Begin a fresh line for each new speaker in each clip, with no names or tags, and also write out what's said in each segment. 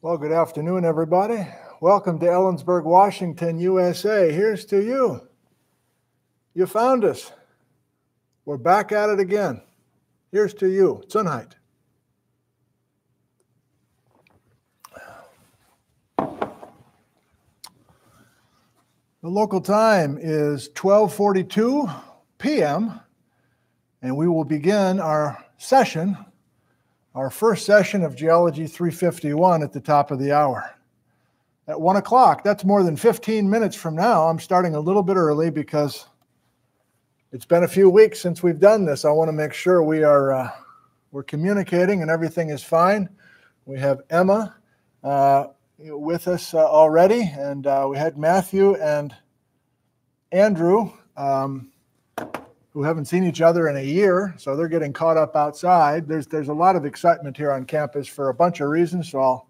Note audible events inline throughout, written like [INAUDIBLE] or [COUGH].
Well, good afternoon, everybody. Welcome to Ellensburg, Washington, USA. Here's to you. You found us. We're back at it again. Here's to you. Sunheit. The local time is 12:42 p.m. and we will begin our session our first session of Geology 351 at the top of the hour. At one o'clock, that's more than 15 minutes from now. I'm starting a little bit early because it's been a few weeks since we've done this. I want to make sure we are uh, we're communicating and everything is fine. We have Emma uh, with us uh, already, and uh, we had Matthew and Andrew. Um, who haven't seen each other in a year, so they're getting caught up outside. There's there's a lot of excitement here on campus for a bunch of reasons, so I'll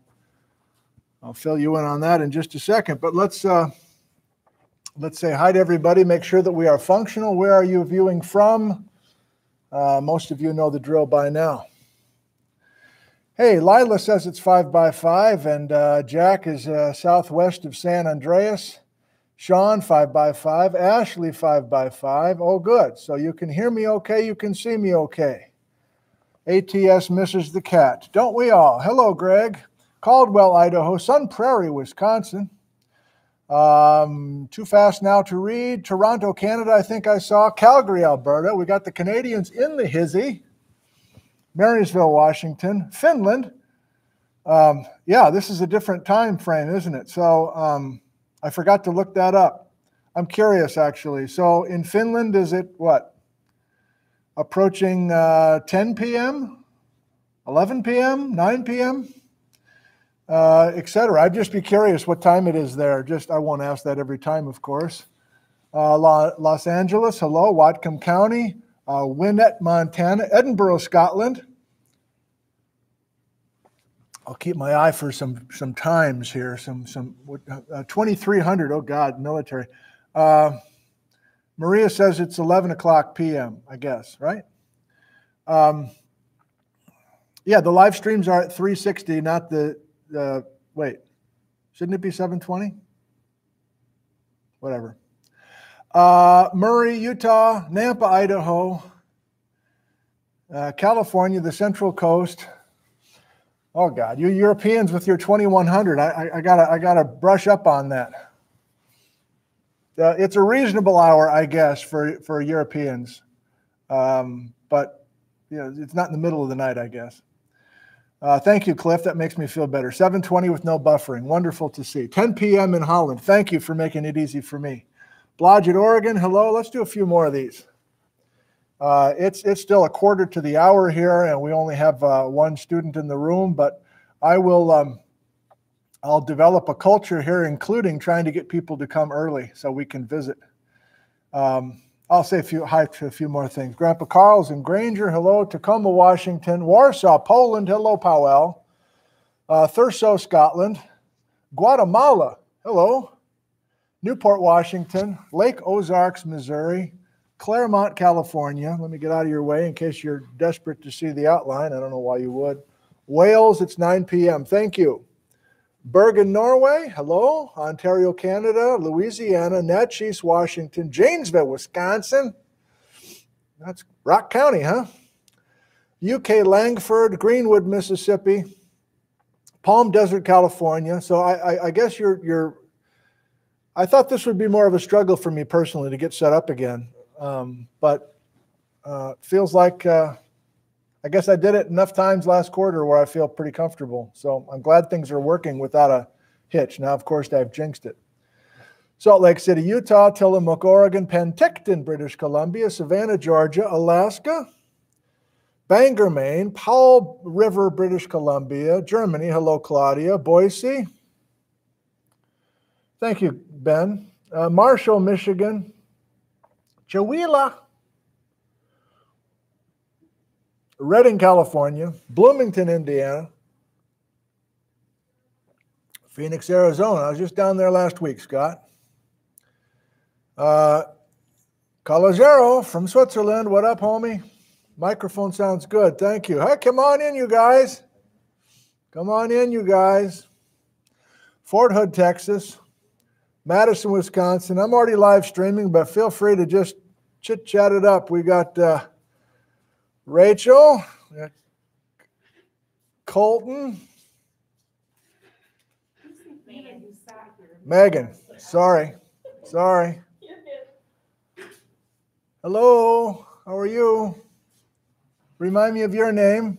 I'll fill you in on that in just a second. But let's uh, let's say hi to everybody. Make sure that we are functional. Where are you viewing from? Uh, most of you know the drill by now. Hey, Lila says it's five by five, and uh, Jack is uh, southwest of San Andreas. Sean, five by five. Ashley, five by five. Oh, good. So you can hear me okay. You can see me okay. ATS misses the cat. Don't we all? Hello, Greg. Caldwell, Idaho. Sun Prairie, Wisconsin. Um, too fast now to read. Toronto, Canada, I think I saw. Calgary, Alberta. We got the Canadians in the hizzy. Marysville, Washington. Finland. Um, yeah, this is a different time frame, isn't it? So, um, I forgot to look that up. I'm curious, actually. So in Finland, is it what? Approaching uh, 10 p.m., 11 p.m., 9 p.m., uh, etc. I'd just be curious what time it is there. Just I won't ask that every time, of course. Uh, Los Angeles, hello. Whatcom County, uh, Winnett, Montana, Edinburgh, Scotland. I'll keep my eye for some some times here. Some some uh, 2300. Oh God, military. Uh, Maria says it's 11 o'clock p.m. I guess right. Um, yeah, the live streams are at 360, not the wait. Shouldn't it be 720? Whatever. Uh, Murray, Utah, Nampa, Idaho, uh, California, the Central Coast. Oh God, you Europeans with your 2100, I, I, I gotta I gotta brush up on that. Uh, it's a reasonable hour, I guess, for for Europeans, um, but you know, it's not in the middle of the night, I guess. Uh, thank you, Cliff. That makes me feel better. 720 with no buffering. Wonderful to see. 10 p.m. in Holland. Thank you for making it easy for me. Blodgett, Oregon. Hello. Let's do a few more of these. Uh, it's it's still a quarter to the hour here, and we only have uh, one student in the room. But I will um, I'll develop a culture here, including trying to get people to come early so we can visit. Um, I'll say a few hi to a few more things. Grandpa Carl's in Granger, hello. Tacoma, Washington. Warsaw, Poland, hello. Powell. Uh, Thurso, Scotland. Guatemala, hello. Newport, Washington. Lake Ozarks, Missouri. Claremont, California. Let me get out of your way in case you're desperate to see the outline. I don't know why you would. Wales, it's 9 p.m. Thank you. Bergen, Norway. Hello. Ontario, Canada. Louisiana. Naches, Washington. Janesville, Wisconsin. That's Rock County, huh? UK, Langford. Greenwood, Mississippi. Palm Desert, California. So I, I, I guess you're, you're I thought this would be more of a struggle for me personally to get set up again. Um, but uh, feels like uh, I guess I did it enough times last quarter where I feel pretty comfortable. So I'm glad things are working without a hitch. Now, of course, I've jinxed it. Salt Lake City, Utah, Tillamook, Oregon, Penticton, British Columbia, Savannah, Georgia, Alaska, Bangor, Maine, Powell River, British Columbia, Germany. Hello, Claudia. Boise. Thank you, Ben. Uh, Marshall, Michigan. Chowila, Redding, California, Bloomington, Indiana, Phoenix, Arizona. I was just down there last week, Scott. Uh, Calogero from Switzerland. What up, homie? Microphone sounds good. Thank you. Hey, come on in, you guys. Come on in, you guys. Fort Hood, Texas, Madison, Wisconsin. I'm already live streaming, but feel free to just chit chat it up. We got uh, Rachel, Colton, Megan. Sorry, sorry. Hello, how are you? Remind me of your name.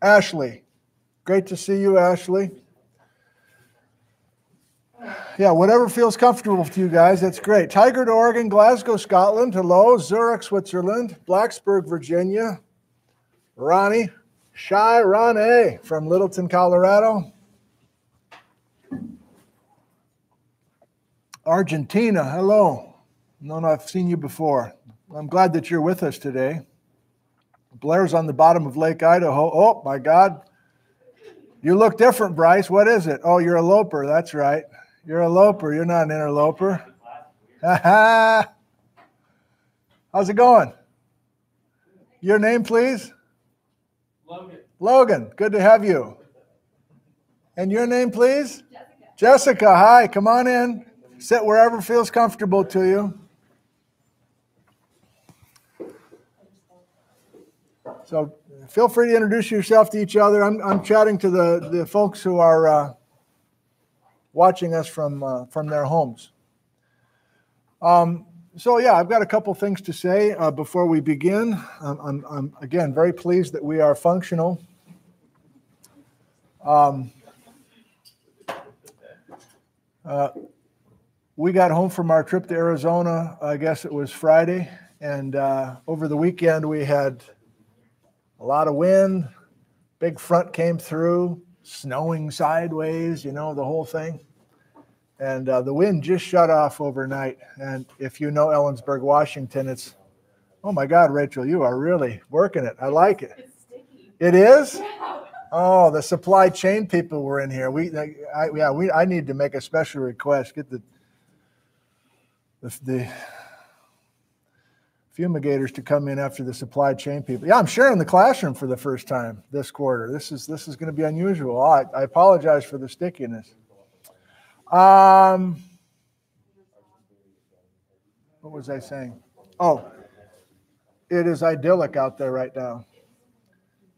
Ashley. Great to see you, Ashley. Yeah, whatever feels comfortable to you guys, that's great. Tigard, Oregon, Glasgow, Scotland, hello. Zurich, Switzerland, Blacksburg, Virginia. Ronnie, Shy Ronnie from Littleton, Colorado. Argentina, hello. No, no, I've seen you before. I'm glad that you're with us today. Blair's on the bottom of Lake Idaho. Oh, my God. You look different, Bryce. What is it? Oh, you're a loper. That's right. You're a loper. You're not an interloper. [LAUGHS] How's it going? Your name, please?
Logan.
Logan. Good to have you. And your name, please? Jessica. Jessica, hi. Come on in. Sit wherever feels comfortable to you. So feel free to introduce yourself to each other. I'm, I'm chatting to the, the folks who are uh, watching us from, uh, from their homes. Um, so, yeah, I've got a couple things to say uh, before we begin. I'm, I'm, I'm, again, very pleased that we are functional. Um, uh, we got home from our trip to Arizona, I guess it was Friday, and uh, over the weekend we had a lot of wind, big front came through, snowing sideways, you know, the whole thing. And uh, the wind just shut off overnight. And if you know Ellensburg, Washington, it's, oh my God, Rachel, you are really working it. I like it. It is? [LAUGHS] Oh, the supply chain people were in here. We, I, yeah, we, I need to make a special request. Get the, the, the fumigators to come in after the supply chain people. Yeah, I'm sharing the classroom for the first time this quarter. This is this is going to be unusual. I, I apologize for the stickiness. Um, what was I saying? Oh, it is idyllic out there right now.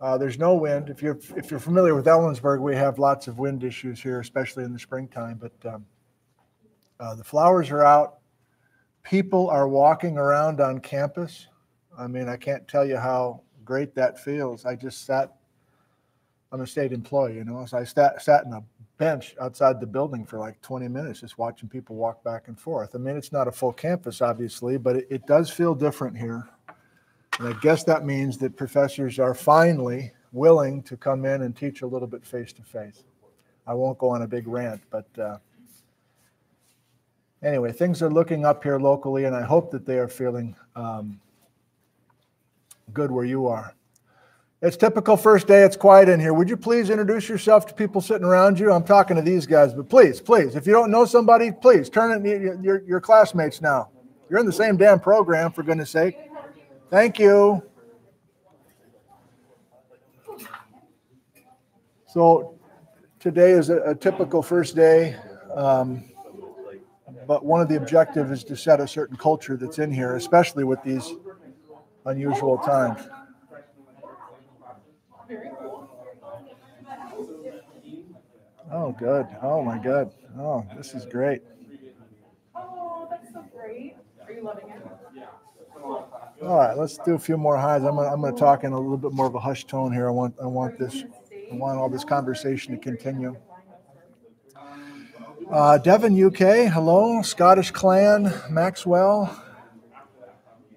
Uh, there's no wind. If you're if you're familiar with Ellensburg, we have lots of wind issues here, especially in the springtime. But um, uh, the flowers are out people are walking around on campus. I mean, I can't tell you how great that feels. I just sat. I'm a state employee, you know, so I sat sat in a bench outside the building for like 20 minutes, just watching people walk back and forth. I mean, it's not a full campus, obviously, but it, it does feel different here. And I guess that means that professors are finally willing to come in and teach a little bit face to face. I won't go on a big rant, but. Uh, anyway, things are looking up here locally, and I hope that they are feeling um, good where you are. It's typical first day. It's quiet in here. Would you please introduce yourself to people sitting around you? I'm talking to these guys, but please, please, if you don't know somebody, please turn it. Your, your classmates now. You're in the same damn program, for goodness sake. Thank you. So today is a, a typical first day. Um, but one of the objectives is to set a certain culture that's in here, especially with these unusual times. Oh, good. Oh, my God. Oh, this is great.
Oh, that's so great. Are you loving it? Yeah.
All right, let's do a few more highs. I'm gonna, I'm gonna talk in a little bit more of a hush tone here. I want I want this I want all this conversation to continue. Uh, Devon, UK, hello. Scottish Clan, Maxwell.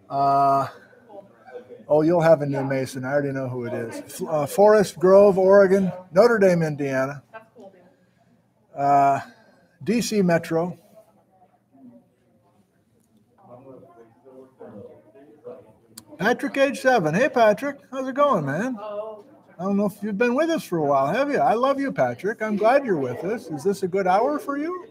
Uh, oh, you'll have a new Mason. I already know who it is. Uh, Forest Grove, Oregon. Notre Dame, Indiana. Uh, DC Metro. Patrick, age seven. Hey, Patrick, how's it going, man? I don't know if you've been with us for a while, have you? I love you, Patrick. I'm glad you're with us. Is this a good hour for you?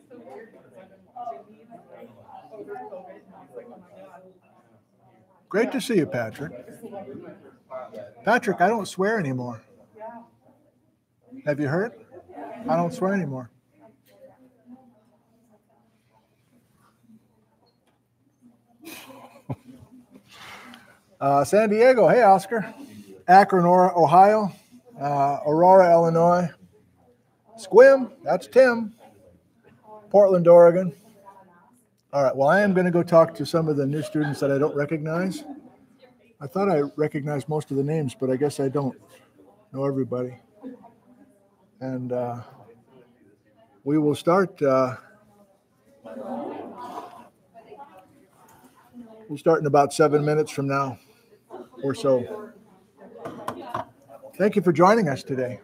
Great to see you, Patrick. Patrick, I don't swear anymore. Have you heard? I don't swear anymore. [LAUGHS] Uh, San Diego, hey Oscar. Akron, Ohio. Uh, Aurora, Illinois. Sequim, that's Tim. Portland, Oregon. All right, well, I am going to go talk to some of the new students that I don't recognize. I thought I recognized most of the names, but I guess I don't know everybody. And uh, we will start. Uh, we'll start in about seven minutes from now or so. Thank you for joining us today.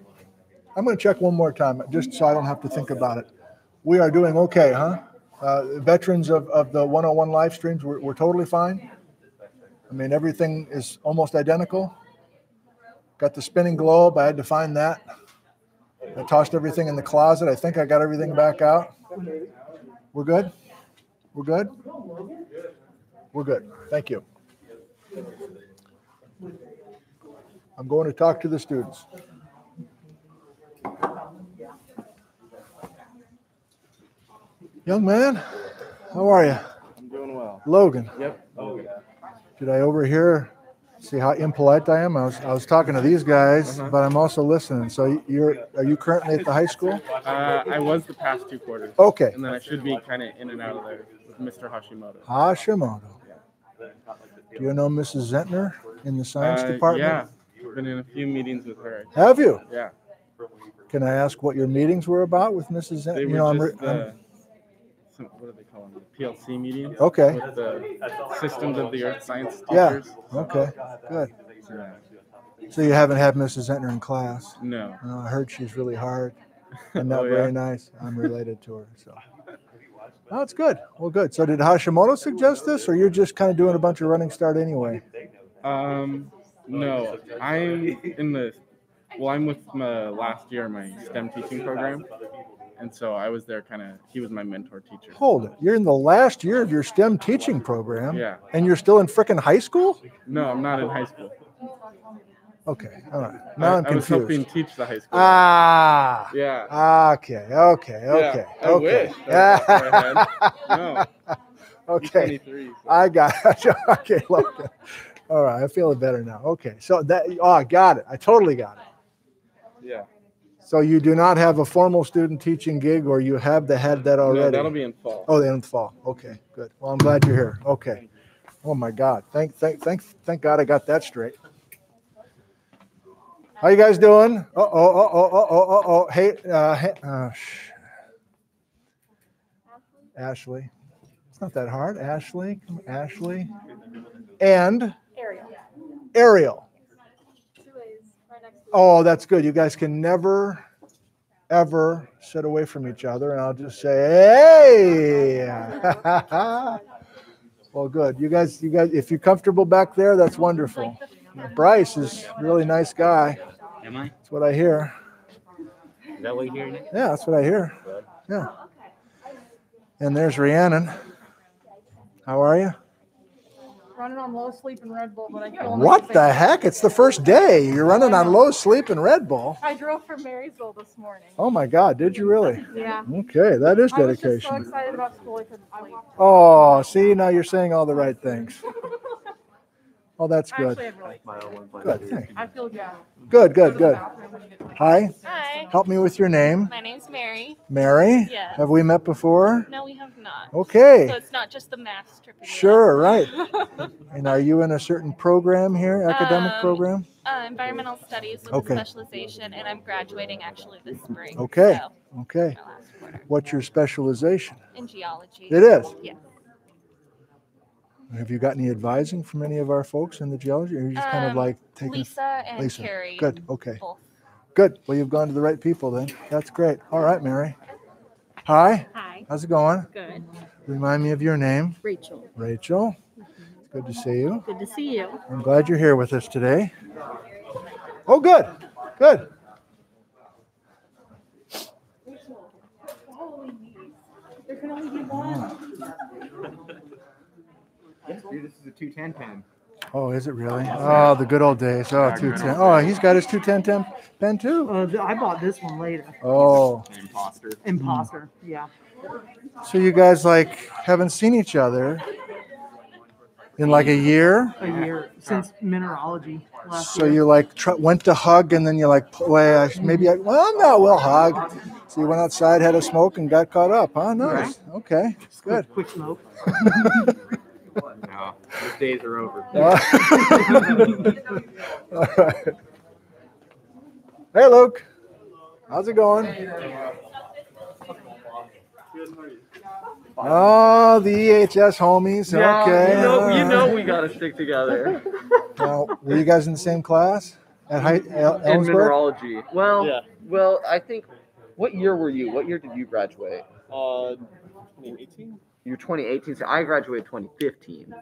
I'm going to check one more time, just so I don't have to think about it. We are doing okay, huh? Uh, veterans of, of the 101 live streams, we're, we're totally fine. I mean, everything is almost identical. Got the spinning globe. I had to find that. I tossed everything in the closet. I think I got everything back out. We're good? We're good? We're good. Thank you. I'm going to talk to the students. Young man, how are you?
I'm doing well.
Logan,
Yep. Okay.
did I overhear? See how impolite I am? I was, I was talking to these guys,
Uh-huh.
but I'm also listening. So you're, are you currently at the high school?
Uh, I was the past two quarters,
Okay.
and then I should be kind of in and out of there with Mr. Hashimoto.
Hashimoto. Do you know Mrs. Zentner in the science
Uh,
department?
Yeah, been in a few meetings with her.
Have you?
Yeah,
Can I ask what your meetings were about with Mrs.
They
You know, I'm
just
I'm-
some, what do they call them? The PLC meetings
Okay.
with the systems of the earth science
Yeah. Okay. Good.
Yeah.
So you haven't had Mrs. Zentner in class?
No.
No, I heard she's really hard [LAUGHS] and not
Oh, yeah?
very nice. I'm related to her, so. Oh, it's good. Well, good. So did Hashimoto suggest this, or you're just kind of doing a bunch of running start anyway?
Um, no, I'm in the. Well, I'm with my last year of my STEM teaching program, and so I was there kind of. He was my mentor teacher.
Hold it. You're in the last year of your STEM teaching program,
Yeah.
and you're still in frickin' high school?
No, I'm not in high school.
Okay. All right. Now
I,
I'm
I was helping teach the high school.
Ah.
yeah.
Okay. Okay. Okay.
I
okay.
wish that was far ahead. [LAUGHS] No.
okay.
so-
I got it. [LAUGHS] okay. Look. All right. I feel it better now. Okay. So that. Oh, I got it. I totally got it.
Yeah.
So you do not have a formal student teaching gig, or you have the had that
No,
already?
that'll be in fall.
Oh, the end of fall. Okay, good. Well, I'm glad you're here. Okay. Oh my God. Thank, thank, thank, thank God I got that straight. How you guys doing? Uh oh, oh, oh, oh, oh, oh, oh. Hey, uh, hey, uh, sh- Ashley. It's not that hard. Ashley, Ashley, and
Ariel.
Ariel.
Two A's, right next to
Oh, that's good. You guys can never, ever sit away from each other, and I'll just say, "Hey." [LAUGHS] well, good. You guys, you guys, if you're comfortable back there, that's wonderful. Bryce is a really nice guy.
Am I?
That's what I hear.
Is that what you're hearing?
Yeah, that's what I hear. Yeah. And there's Rhiannon. How are you?
Running on low sleep and Red Bull, but I feel
What the heck? It's the first day. You're running on low sleep and Red Bull.
I drove from Marysville this morning.
Oh my God, did you really?
Yeah.
Okay, that is
I was so
dedication.
excited about school I.
Oh, see, now you're saying all the right things. [LAUGHS] Oh, that's
I
good.
actually had really,
Good. thank-
I feel good.
Good, good, good.
bathroom when you get to my-
Hi,
Hi,
help me with your name.
my name's Mary.
Mary?
Yes.
Have we met before?
No, we have not. Okay. So
Okay,
it's not just the math trip.
sure, [LAUGHS] right. And are you in a certain program here, academic
Um,
program?
Uh, environmental studies with
Okay.
a specialization, and I'm graduating actually this spring.
Okay.
So,
Okay.
my last quarter
What's your specialization?
in geology.
It is.
Yeah.
Have you got any advising from any of our folks in the geology? Or are you just kind of
Um,
like taking?
Lisa and
Lisa.
Carrie.
Good, okay.
Both.
Good. Well, you've gone to the right people then. That's great. All right, Mary. Hi,
Hi,
how's it going?
good.
Remind me of your name.
Rachel,
Rachel. It's good to see you.
good to see you.
I'm glad you're here with us today. Oh, good. Good.
There can only be one.
This is a 210 pen.
Oh, is it really? Oh, the good old days. Oh, 210. Oh, he's got his 210 pen too.
Uh, I bought this one later.
Oh,
Imposter.
Imposter. Yeah.
so you guys like haven't seen each other in like a year?
A year since mineralogy
So
year.
you like tr- went to hug and then you're like, well, maybe I, well, no, we'll hug. So you went outside, had a smoke, and got caught up, huh? Nice. Okay, good.
Quick, quick smoke. [LAUGHS]
No, those days are over. [LAUGHS]
All right. Hey, Luke. How's it going? Oh, the EHS homies. okay.
You know, you know we gotta stick together [LAUGHS]
Now, were you guys in the same class at High, El-
in mineralogy. Well,
Yeah.
well, I think. What year were you? What year did you graduate?
Uh, 2018.
You're 2018. So I graduated 2015.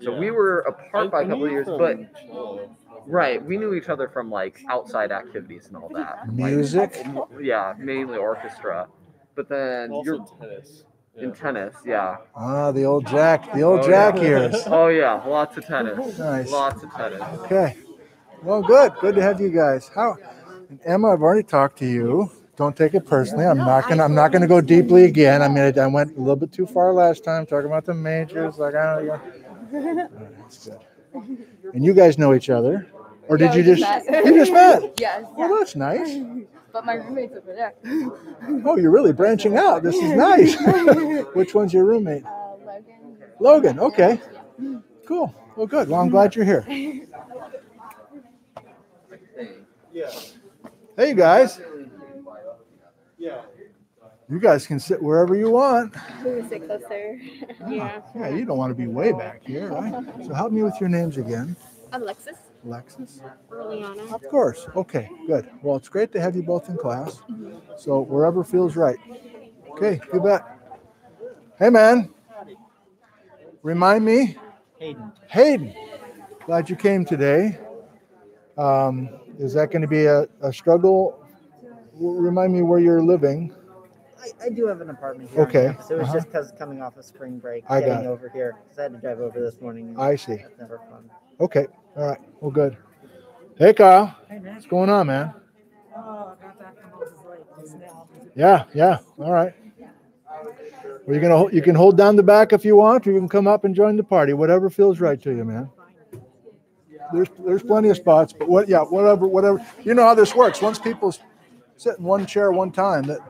So
Yeah.
we were apart by a couple of years, but
Cholo.
right, we knew each other from like outside activities and all that. Like,
Music? [LAUGHS]
yeah, mainly orchestra. But then you're
Also tennis.
in tennis, yeah.
Ah, the old Jack, the old
Oh,
Jack
yeah.
years. [LAUGHS]
Oh yeah, lots of tennis.
Nice.
Lots of tennis.
Okay. Well, good. Good to have you guys. How, and Emma? I've already talked to you. Don't take it personally. I'm not gonna. I'm not gonna go deeply again. I mean, I, I went a little bit too far last time talking about the majors. Like, I don't. Yeah. That's good. And you guys know each other, or did
Yeah,
you just?
just met.
You just met. [LAUGHS]
Yes.
Well, that's nice.
But my roommate's over there.
Oh, you're really branching out. This is nice. [LAUGHS] Which one's your roommate?
Uh, Logan.
Logan. Okay. Cool. Well, good. Well, I'm glad you're here. [LAUGHS] Hey, you guys. You guys can sit wherever you want.
We would sit closer. yeah.
Yeah, you don't want to be way back here, right? So help me with your names again.
Alexis.
Alexis?
Liliana.
Of course. Okay, good. Well, it's great to have you both in class. So wherever feels right. Okay, you bet. Hey, man. Remind me.
Hayden.
Hayden. Glad you came today. Um, is that going to be a, a struggle? Remind me where you're living.
I, I do have an apartment here.
Okay,
campus. It was
uh-huh.
just because coming off of spring break,
I got
getting
it.
over here, because I had to drive over this morning.
I see.
That's never fun.
Okay. All right. Well, good. Hey, Kyle.
Hey, man.
What's going on, man?
Oh, I got back from Moses Lake now.
Yeah, yeah. All right. Well, you're gonna you can hold down the back if you want, or you can come up and join the party. Whatever feels right to you, man. There's there's plenty of spots, but what? Yeah, whatever, whatever. You know how this works. Once people sit in one chair one time, that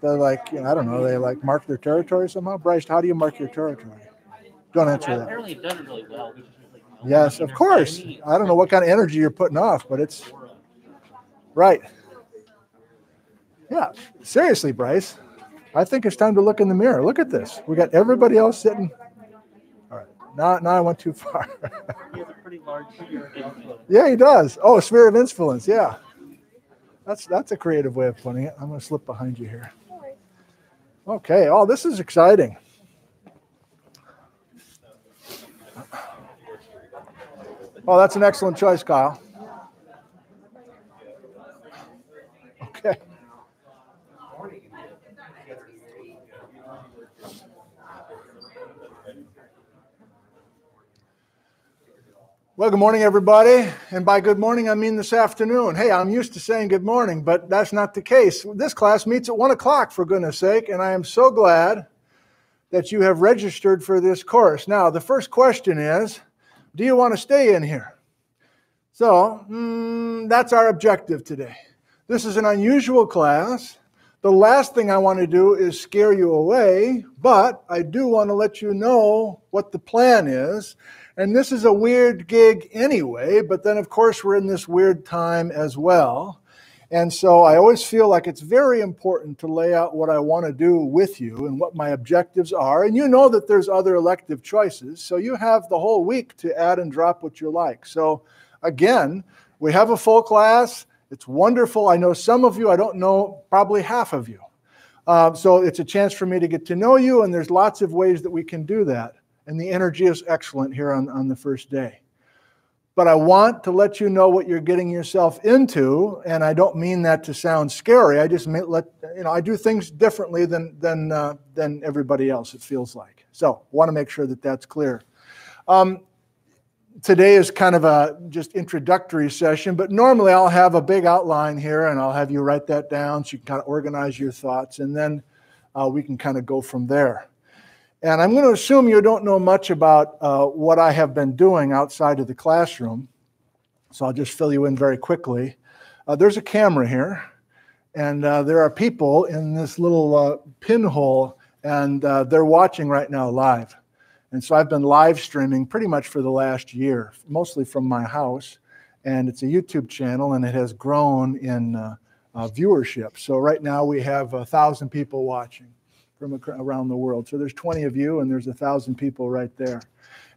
they're like, you know, I don't know, they like mark their territory somehow. Bryce, how do you mark your territory? Don't answer that.
Apparently, it does it really well. Just really know.
Yes, of course. I don't know what kind of energy you're putting off, but it's right. Yeah, seriously, Bryce. I think it's time to look in the mirror. Look at this. We got everybody else sitting. All right. Now, now I went too far. [LAUGHS]
He has a pretty large sphere of influence.
yeah, he does. Oh, sphere of influence. Yeah. That's that's a creative way of putting it. I'm going to slip behind you here. Okay. Oh, this is exciting. Oh, that's an excellent choice, Kyle. Well, good morning, everybody. And by good morning, I mean this afternoon. Hey, I'm used to saying good morning, but that's not the case. This class meets at one o'clock, for goodness sake, and I am so glad that you have registered for this course. Now, the first question is Do you want to stay in here? So, mm, that's our objective today. This is an unusual class. The last thing I want to do is scare you away, but I do want to let you know what the plan is. And this is a weird gig anyway, but then of course we're in this weird time as well. And so I always feel like it's very important to lay out what I want to do with you and what my objectives are. And you know that there's other elective choices, so you have the whole week to add and drop what you like. So again, we have a full class. It's wonderful. I know some of you, I don't know probably half of you. Uh, so it's a chance for me to get to know you, and there's lots of ways that we can do that. And the energy is excellent here on, on the first day. But I want to let you know what you're getting yourself into, and I don't mean that to sound scary. I just let you know I do things differently than than uh, than everybody else. It feels like so. Want to make sure that that's clear. Um, today is kind of a just introductory session, but normally I'll have a big outline here and I'll have you write that down so you can kind of organize your thoughts and then uh, we can kind of go from there. And I'm going to assume you don't know much about uh, what I have been doing outside of the classroom. So I'll just fill you in very quickly. Uh, there's a camera here, and uh, there are people in this little uh, pinhole, and uh, they're watching right now live. And so I've been live streaming pretty much for the last year, mostly from my house. And it's a YouTube channel, and it has grown in uh, viewership. So right now we have a thousand people watching from around the world. So there's 20 of you, and there's a thousand people right there.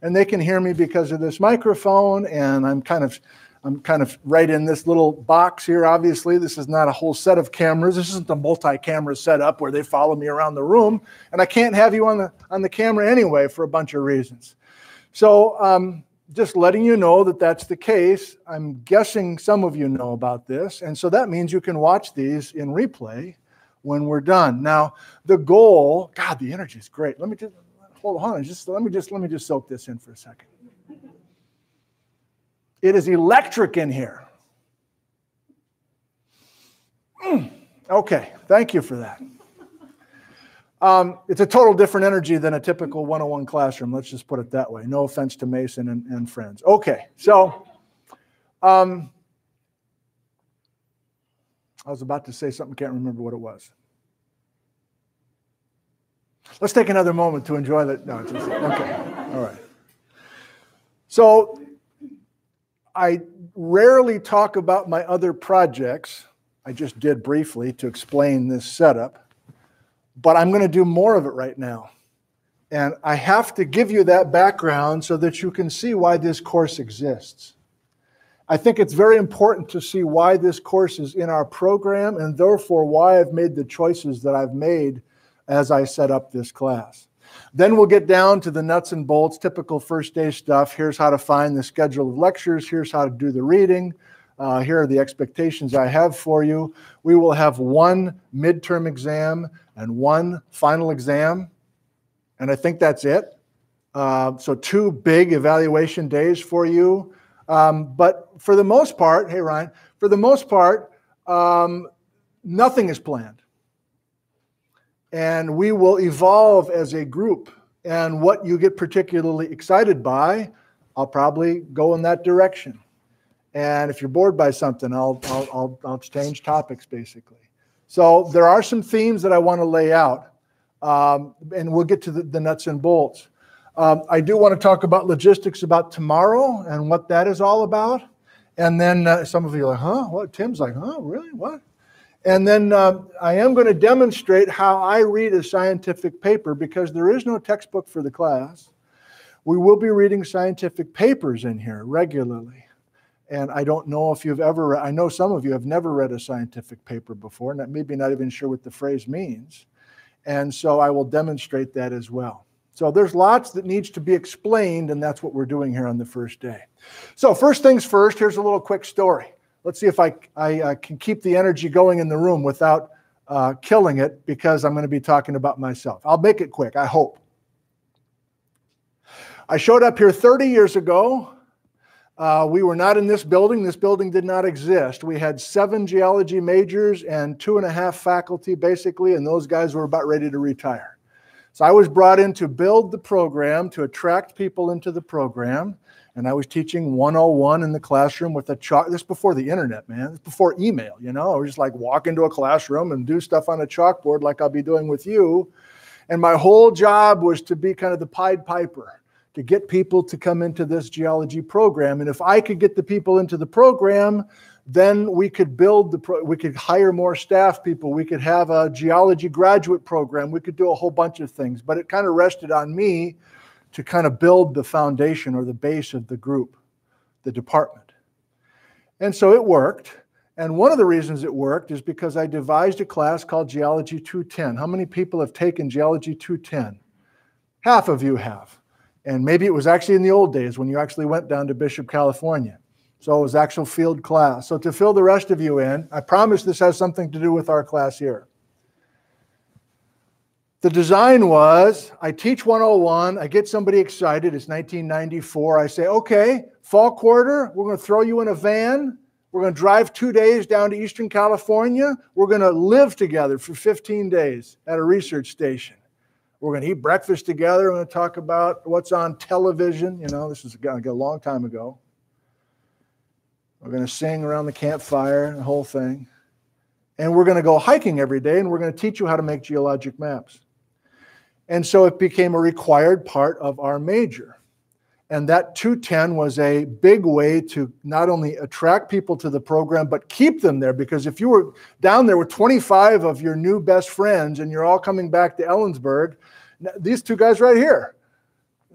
And they can hear me because of this microphone, and I'm kind of I'm kind of right in this little box here. Obviously, this is not a whole set of cameras. This isn't a multi-camera setup where they follow me around the room, and I can't have you on the on the camera anyway for a bunch of reasons. So, um, just letting you know that that's the case. I'm guessing some of you know about this, and so that means you can watch these in replay when we're done. Now, the goal. God, the energy is great. Let me just hold on. Just let me just let me just soak this in for a second. It is electric in here. Mm, Okay, thank you for that. Um, it's a total different energy than a typical 101 classroom. Let's just put it that way. No offense to Mason and, and friends. Okay, so um, I was about to say something, can't remember what it was. Let's take another moment to enjoy that. No, it's just, okay, all right. So I rarely talk about my other projects. I just did briefly to explain this setup, but I'm going to do more of it right now. And I have to give you that background so that you can see why this course exists. I think it's very important to see why this course is in our program and therefore why I've made the choices that I've made as I set up this class. Then we'll get down to the nuts and bolts, typical first day stuff. Here's how to find the schedule of lectures. Here's how to do the reading. Uh, here are the expectations I have for you. We will have one midterm exam and one final exam. And I think that's it. Uh, so, two big evaluation days for you. Um, but for the most part, hey, Ryan, for the most part, um, nothing is planned and we will evolve as a group. And what you get particularly excited by, I'll probably go in that direction. And if you're bored by something, I'll, I'll, I'll, I'll change topics basically. So there are some themes that I want to lay out, um, and we'll get to the, the nuts and bolts. Um, I do want to talk about logistics about tomorrow and what that is all about. And then uh, some of you are like, huh? What? Tim's like, huh? Really? What? And then uh, I am going to demonstrate how I read a scientific paper because there is no textbook for the class. We will be reading scientific papers in here regularly. And I don't know if you've ever, I know some of you have never read a scientific paper before, and maybe not even sure what the phrase means. And so I will demonstrate that as well. So there's lots that needs to be explained, and that's what we're doing here on the first day. So first things first, here's a little quick story. Let's see if I, I uh, can keep the energy going in the room without uh, killing it because I'm going to be talking about myself. I'll make it quick, I hope. I showed up here 30 years ago. Uh, we were not in this building. This building did not exist. We had seven geology majors and two and a half faculty, basically, and those guys were about ready to retire. So I was brought in to build the program, to attract people into the program. And I was teaching 101 in the classroom with a chalk. This before the internet, man. Before email, you know. I was just like walk into a classroom and do stuff on a chalkboard like I'll be doing with you. And my whole job was to be kind of the Pied Piper, to get people to come into this geology program. And if I could get the people into the program, then we could build the pro- we could hire more staff people. We could have a geology graduate program. We could do a whole bunch of things. But it kind of rested on me to kind of build the foundation or the base of the group the department. And so it worked. And one of the reasons it worked is because i devised a class called geology 210 how many people have taken geology 210 half of you have. And maybe it was actually in the old days when you actually went down to bishop california so it was actual field class. So to fill the rest of you in, I promise this has something to do with our class here. the design was I teach 101, I get somebody excited. It's 1994. I say, okay, fall quarter, we're going to throw you in a van. We're going to drive two days down to Eastern California. We're going to live together for 15 days at a research station. We're going to eat breakfast together. We're going to talk about what's on television. You know, this is a, a long time ago. We're going to sing around the campfire, the whole thing. And we're going to go hiking every day and we're going to teach you how to make geologic maps. And so it became a required part of our major. And that 210 was a big way to not only attract people to the program, but keep them there. Because if you were down there with 25 of your new best friends and you're all coming back to Ellensburg, these two guys right here,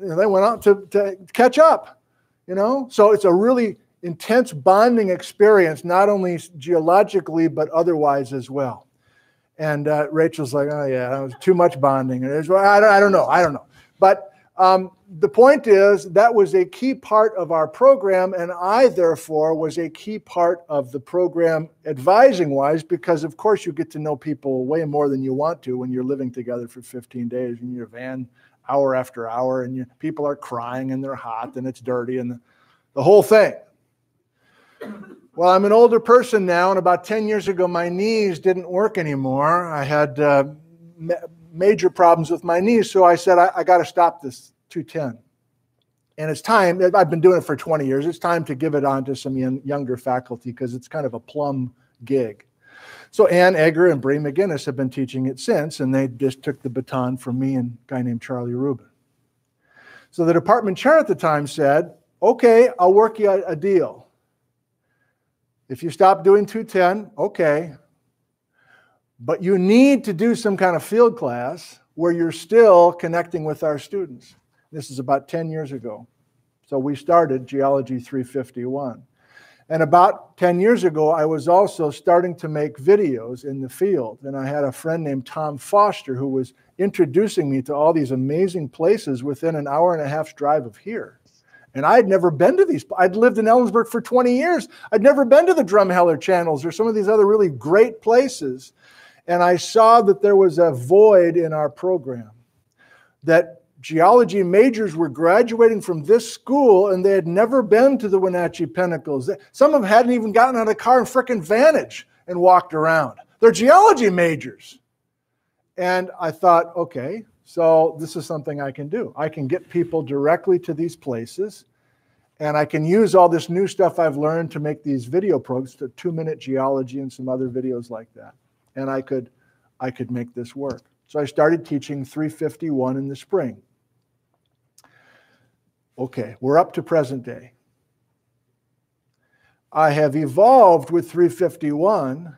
you know, they went out to, to catch up, you know? So it's a really intense bonding experience, not only geologically, but otherwise as well. And uh, Rachel's like, oh, yeah, that was too much bonding. I don't, I don't know. I don't know. But um, the point is, that was a key part of our program, and I, therefore, was a key part of the program advising wise, because of course you get to know people way more than you want to when you're living together for 15 days in your van, hour after hour, and you, people are crying and they're hot and it's dirty and the, the whole thing. Well, I'm an older person now, and about 10 years ago, my knees didn't work anymore. I had uh, ma- major problems with my knees, so I said, I, I got to stop this 210. And it's time, I've been doing it for 20 years, it's time to give it on to some young, younger faculty because it's kind of a plum gig. So Anne Egger and Bree MacInnes have been teaching it since, and they just took the baton from me and a guy named Charlie Rubin. So the department chair at the time said, okay, I'll work you a, a deal if you stop doing 210, okay. But you need to do some kind of field class where you're still connecting with our students. This is about 10 years ago. So we started Geology 351. And about 10 years ago, I was also starting to make videos in the field. And I had a friend named Tom Foster who was introducing me to all these amazing places within an hour and a half's drive of here. And I'd never been to these. I'd lived in Ellensburg for 20 years. I'd never been to the Drumheller channels or some of these other really great places. And I saw that there was a void in our program, that geology majors were graduating from this school and they had never been to the Wenatchee Pinnacles. Some of them hadn't even gotten out of car and frickin' Vantage and walked around. They're geology majors. And I thought, okay, so this is something I can do. I can get people directly to these places and I can use all this new stuff I've learned to make these video programs, to two minute geology and some other videos like that. And I could, I could make this work. So I started teaching 351 in the spring. Okay, we're up to present day. I have evolved with 351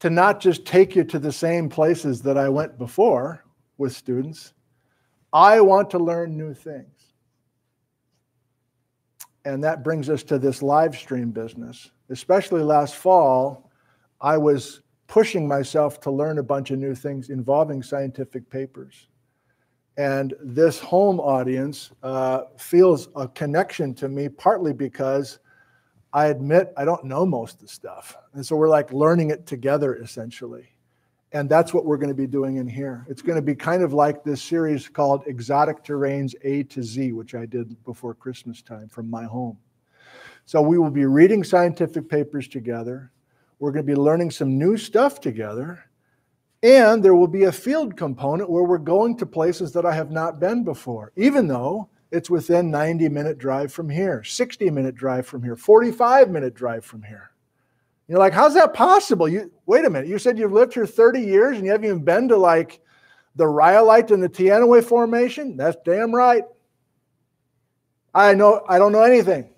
to not just take you to the same places that I went before, with students. I want to learn new things. And that brings us to this live stream business. Especially last fall, I was pushing myself to learn a bunch of new things involving scientific papers. And this home audience uh, feels a connection to me, partly because I admit I don't know most of the stuff. And so we're like learning it together essentially. And that's what we're going to be doing in here. It's going to be kind of like this series called Exotic Terranes A to Z, which I did before Christmas time from my home. So we will be reading scientific papers together. We're going to be learning some new stuff together. And there will be a field component where we're going to places that I have not been before, even though it's within 90 minute drive from here, 60 minute drive from here, 45 minute drive from here. You're like, how's that possible? You wait a minute. You said you've lived here 30 years and you haven't even been to like the rhyolite and the Teanaway formation? That's damn right. I know I don't know anything.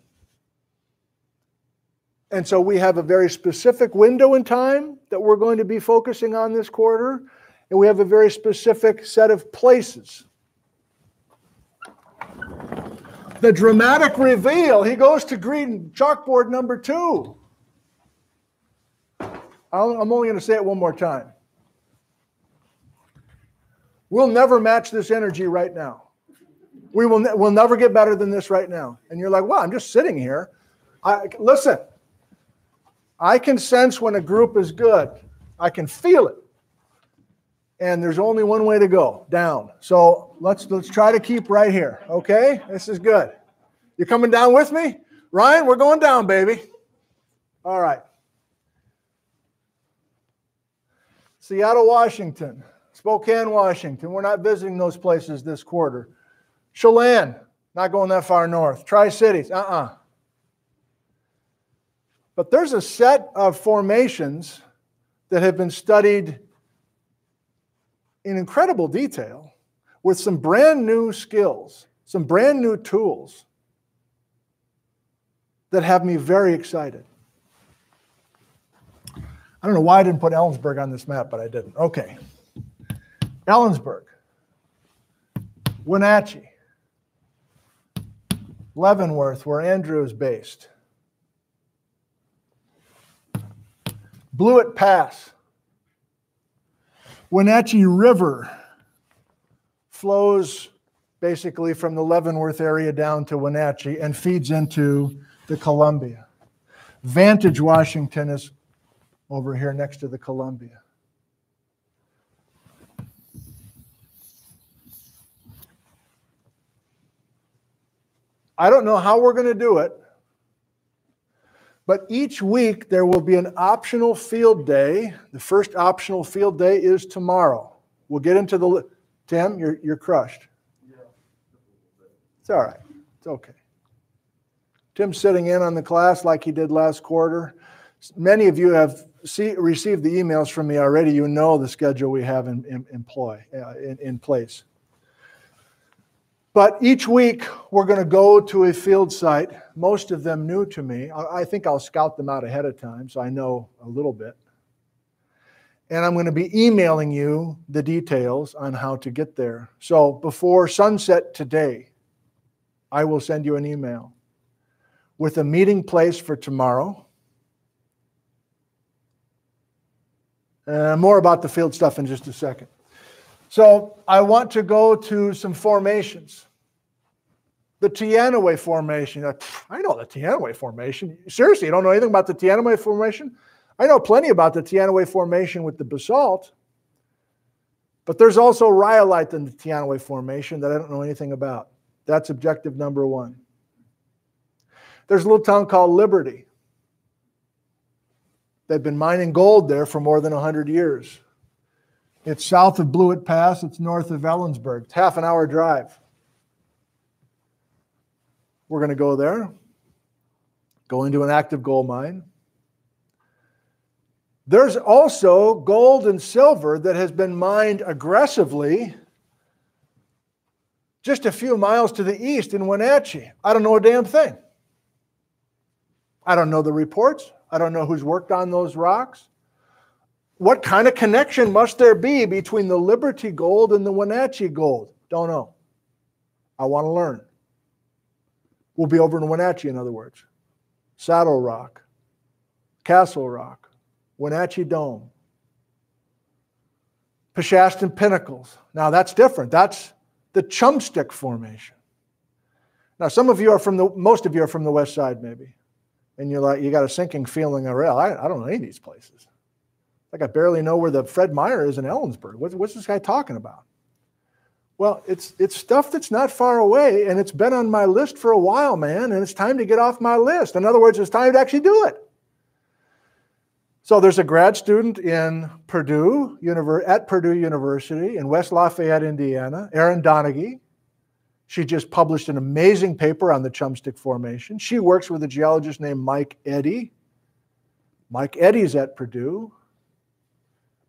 And so we have a very specific window in time that we're going to be focusing on this quarter, and we have a very specific set of places. The dramatic reveal, he goes to green chalkboard number two. I'm only going to say it one more time. We'll never match this energy right now. We will ne- we'll never get better than this right now. And you're like, well, I'm just sitting here. I, listen, I can sense when a group is good. I can feel it. and there's only one way to go, down. So let's let's try to keep right here. Okay? This is good. You coming down with me? Ryan, we're going down, baby. All right. Seattle, Washington. Spokane, Washington. We're not visiting those places this quarter. Chelan, not going that far north. Tri Cities, uh uh But there's a set of formations that have been studied in incredible detail with some brand new skills, some brand new tools that have me very excited. I don't know why I didn't put Ellensburg on this map, but I didn't. Okay. Ellensburg, Wenatchee, Leavenworth, where Andrew is based, Blewett Pass, Wenatchee River flows basically from the Leavenworth area down to Wenatchee and feeds into the Columbia. Vantage, Washington is over here next to the Columbia. I don't know how we're going to do it, but each week there will be an optional field day. The first optional field day is tomorrow. We'll get into the. Tim, you're, you're crushed. It's all right. It's okay. Tim's sitting in on the class like he did last quarter. Many of you have see, received the emails from me already. You know the schedule we have in, in employ uh, in, in place. But each week we're going to go to a field site, most of them new to me. I, I think I'll scout them out ahead of time so I know a little bit. And I'm going to be emailing you the details on how to get there. So before sunset today, I will send you an email with a meeting place for tomorrow. Uh, more about the field stuff in just a second. So I want to go to some formations. The Teanaway Formation. I know the Teanaway Formation. Seriously, you don't know anything about the Teanaway Formation? I know plenty about the Teanaway Formation with the basalt, but there's also rhyolite in the Teanaway Formation that I don't know anything about. That's objective number one. There's a little town called Liberty. They've been mining gold there for more than 100 years. It's south of Blewett Pass, it's north of Ellensburg. It's half an hour drive. We're going to go there, go into an active gold mine. There's also gold and silver that has been mined aggressively just a few miles to the east in Wenatchee. I don't know a damn thing. I don't know the reports. I don't know who's worked on those rocks. What kind of connection must there be between the Liberty gold and the Wenatchee gold? Don't know. I want to learn. We'll be over in Wenatchee, in other words. Saddle Rock, Castle Rock, Wenatchee Dome, Peshastin Pinnacles. Now that's different. That's the Chumstick Formation. Now, some of you are from the, most of you are from the west side, maybe. And you're like, you got a sinking feeling real. I, I don't know any of these places. Like I barely know where the Fred Meyer is in Ellensburg. What's, what's this guy talking about? Well, it's it's stuff that's not far away, and it's been on my list for a while, man. And it's time to get off my list. In other words, it's time to actually do it. So there's a grad student in Purdue at Purdue University in West Lafayette, Indiana, Erin Donaghy. She just published an amazing paper on the Chumstick Formation. She works with a geologist named Mike Eddy. Mike Eddy's at Purdue.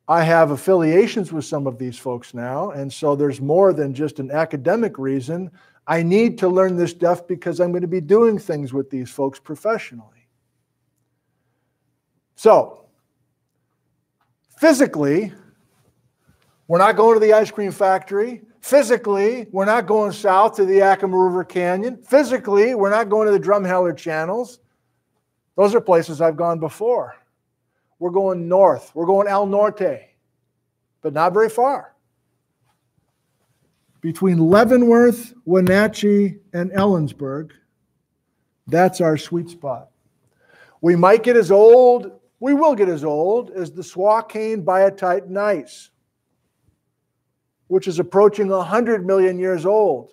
I have affiliations with some of these folks now, and so there's more than just an academic reason. I need to learn this stuff because I'm going to be doing things with these folks professionally. So, physically, we're not going to the ice cream factory. Physically, we're not going south to the Yakima River Canyon. Physically, we're not going to the Drumheller channels. Those are places I've gone before. We're going north. We're going El Norte, but not very far. Between Leavenworth, Wenatchee, and Ellensburg, that's our sweet spot. We might get as old, we will get as old as the Swakane biotite gneiss. Which is approaching 100 million years old.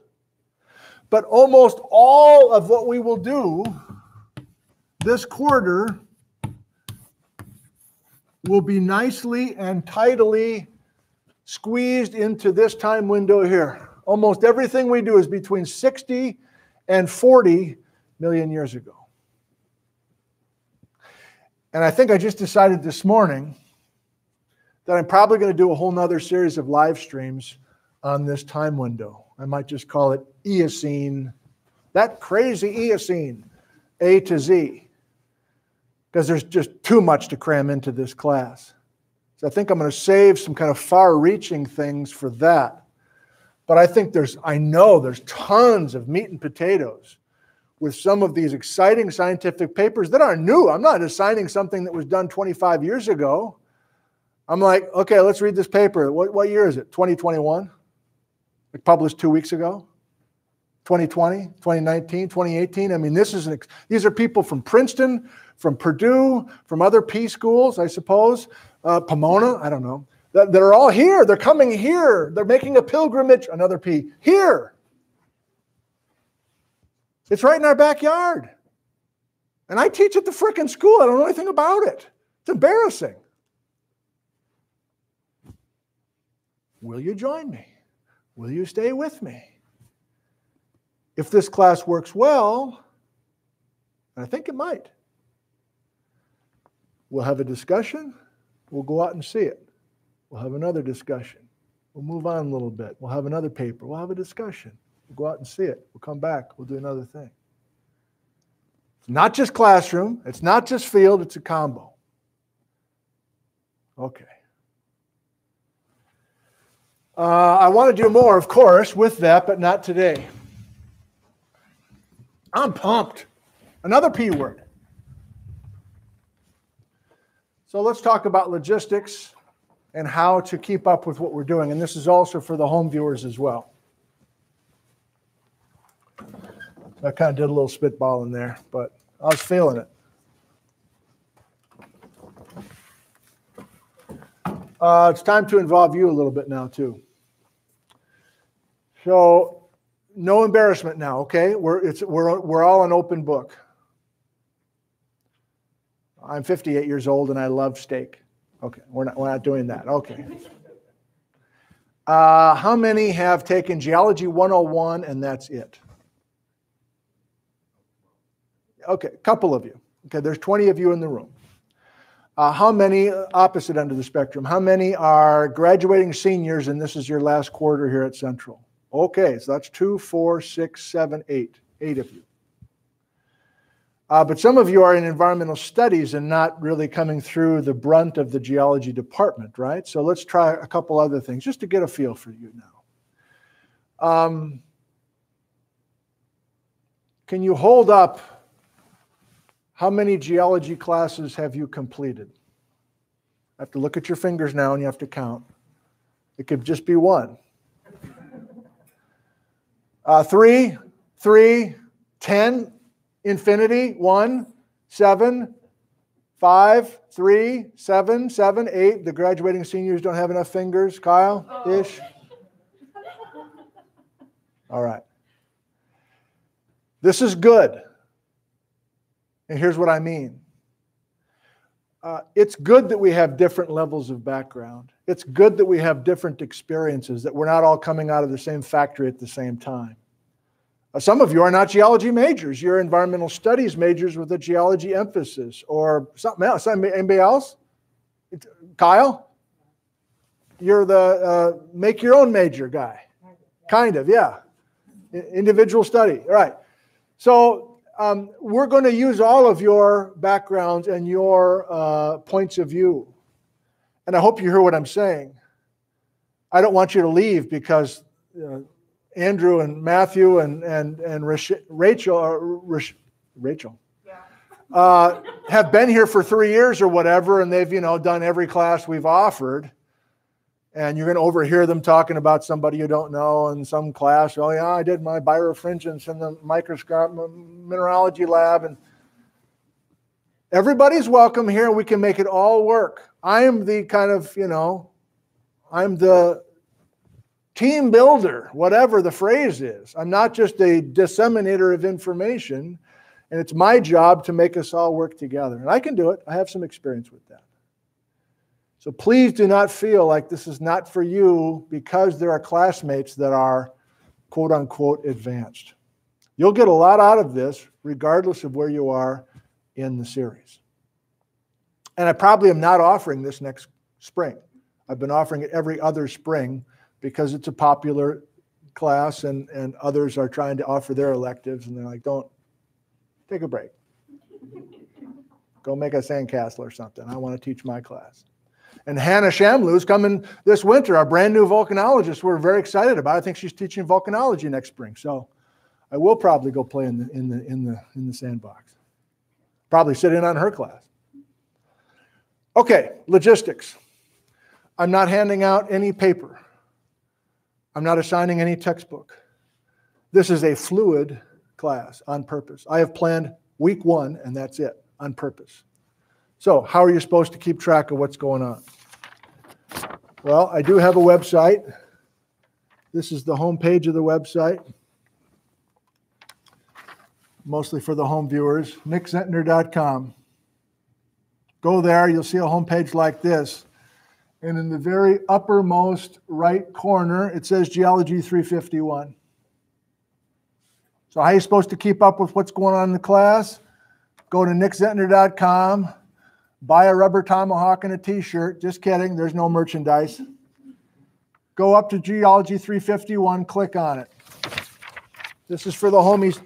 But almost all of what we will do this quarter will be nicely and tidily squeezed into this time window here. Almost everything we do is between 60 and 40 million years ago. And I think I just decided this morning that I'm probably going to do a whole nother series of live streams on this time window. I might just call it Eocene, that crazy Eocene, A to Z, because there's just too much to cram into this class. So I think I'm going to save some kind of far reaching things for that. But I think there's, I know there's tons of meat and potatoes with some of these exciting scientific papers that aren't new. I'm not assigning something that was done 25 years ago. I'm like, okay, let's read this paper. What, what year is it? 2021? It published two weeks ago? 2020, 2019, 2018? I mean, this is an, these are people from Princeton, from Purdue, from other P schools, I suppose, uh, Pomona, I don't know, that, that are all here. They're coming here. They're making a pilgrimage, another P, here. It's right in our backyard. And I teach at the frickin' school. I don't know anything about it. It's embarrassing. Will you join me? Will you stay with me? If this class works well, and I think it might, we'll have a discussion. We'll go out and see it. We'll have another discussion. We'll move on a little bit. We'll have another paper. We'll have a discussion. We'll go out and see it. We'll come back. We'll do another thing. It's not just classroom, it's not just field, it's a combo. Okay. Uh, I want to do more, of course, with that, but not today. I'm pumped. Another P word. So let's talk about logistics and how to keep up with what we're doing. And this is also for the home viewers as well. I kind of did a little spitball in there, but I was feeling it. Uh, it's time to involve you a little bit now, too. So, no embarrassment now, okay? We're, it's, we're, we're all an open book. I'm 58 years old and I love steak. Okay, we're not, we're not doing that. Okay. [LAUGHS] Uh, how many have taken Geology 101 and that's it? Okay, a couple of you. Okay, there's 20 of you in the room. Uh, how many, opposite end of the spectrum, how many are graduating seniors and this is your last quarter here at Central? Okay, so that's two, four, six, seven, eight. Eight of you. Uh, but some of you are in environmental studies and not really coming through the brunt of the geology department, right? So let's try a couple other things just to get a feel for you now. Um, can you hold up how many geology classes have you completed? I have to look at your fingers now and you have to count. It could just be one. Uh, three, three, ten, infinity, one, seven, five, three, seven, seven, eight. The graduating seniors don't have enough fingers. Kyle, ish. All right. This is good. And here's what I mean. Uh, it's good that we have different levels of background. It's good that we have different experiences, that we're not all coming out of the same factory at the same time. Uh, some of you are not geology majors. You're environmental studies majors with a geology emphasis or something else. Anybody else? Kyle? You're the uh, make your own major guy. Kind of, yeah. Individual study. All right. So um, we're going to use all of your backgrounds and your uh, points of view. And I hope you hear what I'm saying. I don't want you to leave because uh, Andrew and Matthew and and and Rachel or Rachel uh, have been here for three years or whatever, and they've you know done every class we've offered. And you're going to overhear them talking about somebody you don't know in some class. Oh yeah, I did my birefringence in the microscope mineralogy lab, and everybody's welcome here. And we can make it all work. I am the kind of you know, I'm the team builder, whatever the phrase is. I'm not just a disseminator of information, and it's my job to make us all work together. And I can do it, I have some experience with that. So please do not feel like this is not for you because there are classmates that are quote unquote advanced. You'll get a lot out of this regardless of where you are in the series. And I probably am not offering this next spring. I've been offering it every other spring because it's a popular class and, and others are trying to offer their electives and they're like, don't take a break. Go make a sandcastle or something. I want to teach my class. And Hannah Shamloo is coming this winter, our brand new volcanologist. We're very excited about. I think she's teaching volcanology next spring. So I will probably go play in the in the in the in the sandbox. Probably sit in on her class. Okay, logistics. I'm not handing out any paper. I'm not assigning any textbook. This is a fluid class on purpose. I have planned week one, and that's it on purpose. So, how are you supposed to keep track of what's going on? Well, I do have a website. This is the home page of the website, mostly for the home viewers, nickzentner.com. Go there, you'll see a homepage like this. And in the very uppermost right corner, it says Geology 351. So, how are you supposed to keep up with what's going on in the class? Go to nickzentner.com, buy a rubber tomahawk and a t shirt. Just kidding, there's no merchandise. Go up to Geology 351, click on it. This is for the homies.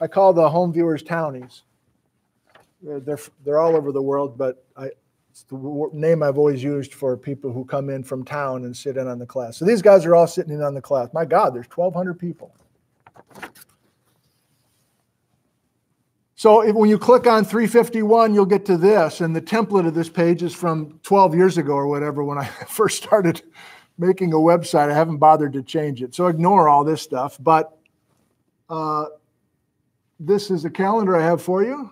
I call the home viewers townies. They're, they're, all over the world, but I, it's the name I've always used for people who come in from town and sit in on the class. So these guys are all sitting in on the class. My God, there's 1,200 people. So if, when you click on 351, you'll get to this, and the template of this page is from 12 years ago or whatever when I [LAUGHS] first started making a website. I haven't bothered to change it, so ignore all this stuff. But uh, this is a calendar I have for you.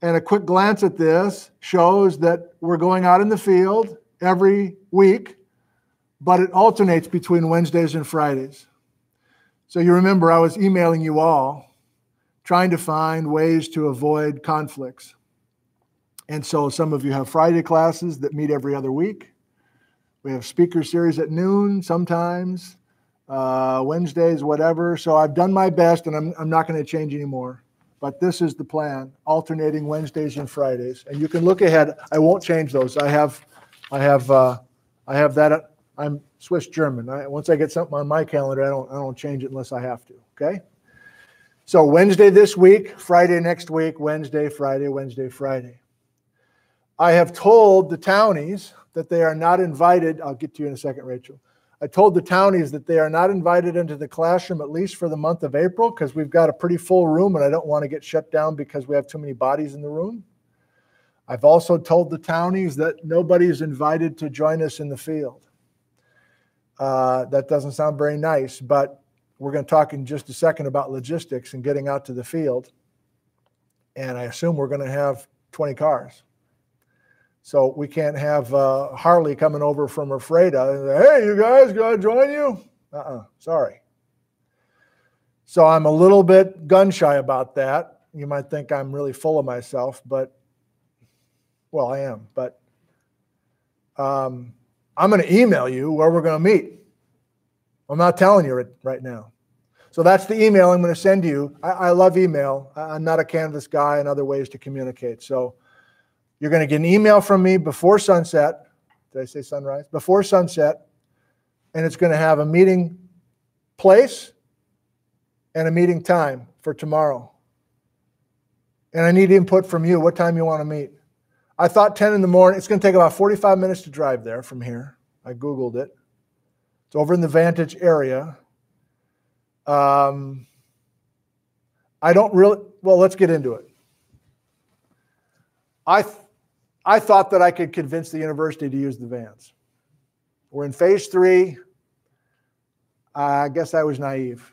And a quick glance at this shows that we're going out in the field every week, but it alternates between Wednesdays and Fridays. So you remember I was emailing you all trying to find ways to avoid conflicts. And so some of you have Friday classes that meet every other week. We have speaker series at noon sometimes, uh, Wednesdays, whatever. So I've done my best and I'm, I'm not going to change anymore. But this is the plan, alternating Wednesdays and Fridays. And you can look ahead. I won't change those. I have, I have, uh, I have that. I'm Swiss German. I, once I get something on my calendar, I don't, I don't change it unless I have to. Okay. So Wednesday this week, Friday next week, Wednesday, Friday, Wednesday, Friday. I have told the townies that they are not invited. I'll get to you in a second, Rachel. I told the townies that they are not invited into the classroom at least for the month of April because we've got a pretty full room and I don't want to get shut down because we have too many bodies in the room. I've also told the townies that nobody's invited to join us in the field. Uh, that doesn't sound very nice, but we're going to talk in just a second about logistics and getting out to the field. And I assume we're going to have 20 cars. So we can't have uh, Harley coming over from say, hey, you guys, got to join you? Uh-uh, sorry. So I'm a little bit gun shy about that. You might think I'm really full of myself, but, well, I am. But um, I'm going to email you where we're going to meet. I'm not telling you it right now. So that's the email I'm going to send you. I, I love email. I, I'm not a Canvas guy and other ways to communicate. So you're going to get an email from me before sunset. Did I say sunrise? Before sunset. And it's going to have a meeting place and a meeting time for tomorrow. And I need input from you. What time you want to meet? I thought 10 in the morning. It's going to take about 45 minutes to drive there from here. I Googled it. It's over in the Vantage area. Um, I don't really, well, let's get into it. I, th- I thought that I could convince the university to use the vans. We're in phase three. I guess I was naive.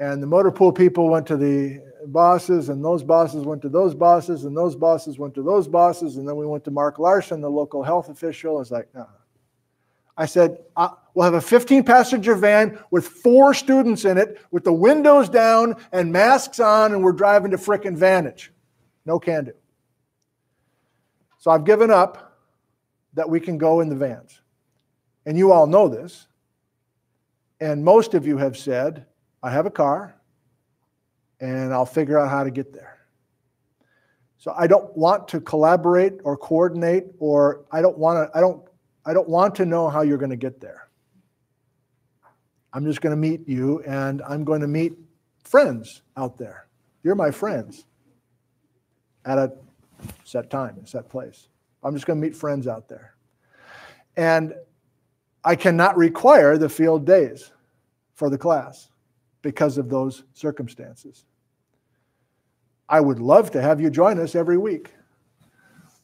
And the motor pool people went to the bosses, and those bosses went to those bosses, and those bosses went to those bosses, and then we went to Mark Larson, the local health official. It's like, uh I said, uh, we'll have a 15 passenger van with four students in it with the windows down and masks on, and we're driving to frickin' Vantage. No can do. So I've given up that we can go in the vans. And you all know this. And most of you have said, I have a car and I'll figure out how to get there. So I don't want to collaborate or coordinate or I don't want to I don't I don't want to know how you're going to get there. I'm just going to meet you and I'm going to meet friends out there. You're my friends at a set time, set place. I'm just going to meet friends out there. And I cannot require the field days for the class because of those circumstances. I would love to have you join us every week,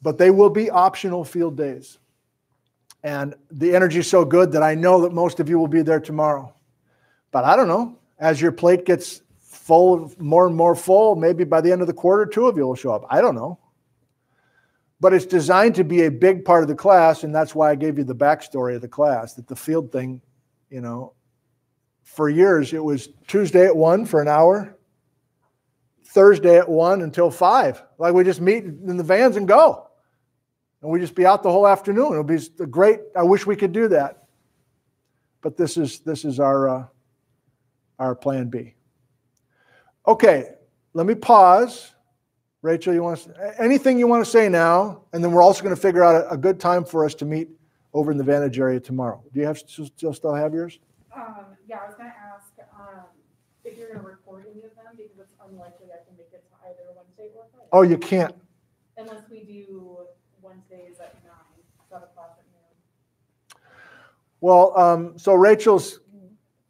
but they will be optional field days. And the energy is so good that I know that most of you will be there tomorrow. But I don't know, as your plate gets full, more and more full, maybe by the end of the quarter, two of you will show up. I don't know. But it's designed to be a big part of the class, and that's why I gave you the backstory of the class that the field thing, you know, for years it was Tuesday at one for an hour, Thursday at one until five. Like we just meet in the vans and go. And we just be out the whole afternoon. It'll be a great, I wish we could do that. But this is this is our uh, our plan B. Okay, let me pause. Rachel, you want to, anything you want to say now, and then we're also going to figure out a, a good time for us to meet over in the Vantage area tomorrow. Do you have still still have yours?
Um, yeah, I was gonna ask, um, if you're gonna record any of them, because it's unlikely I can make it to either Wednesday or Friday.
Oh, you can't.
Unless we do Wednesdays at nine, seven o'clock at noon.
Well, um, so Rachel's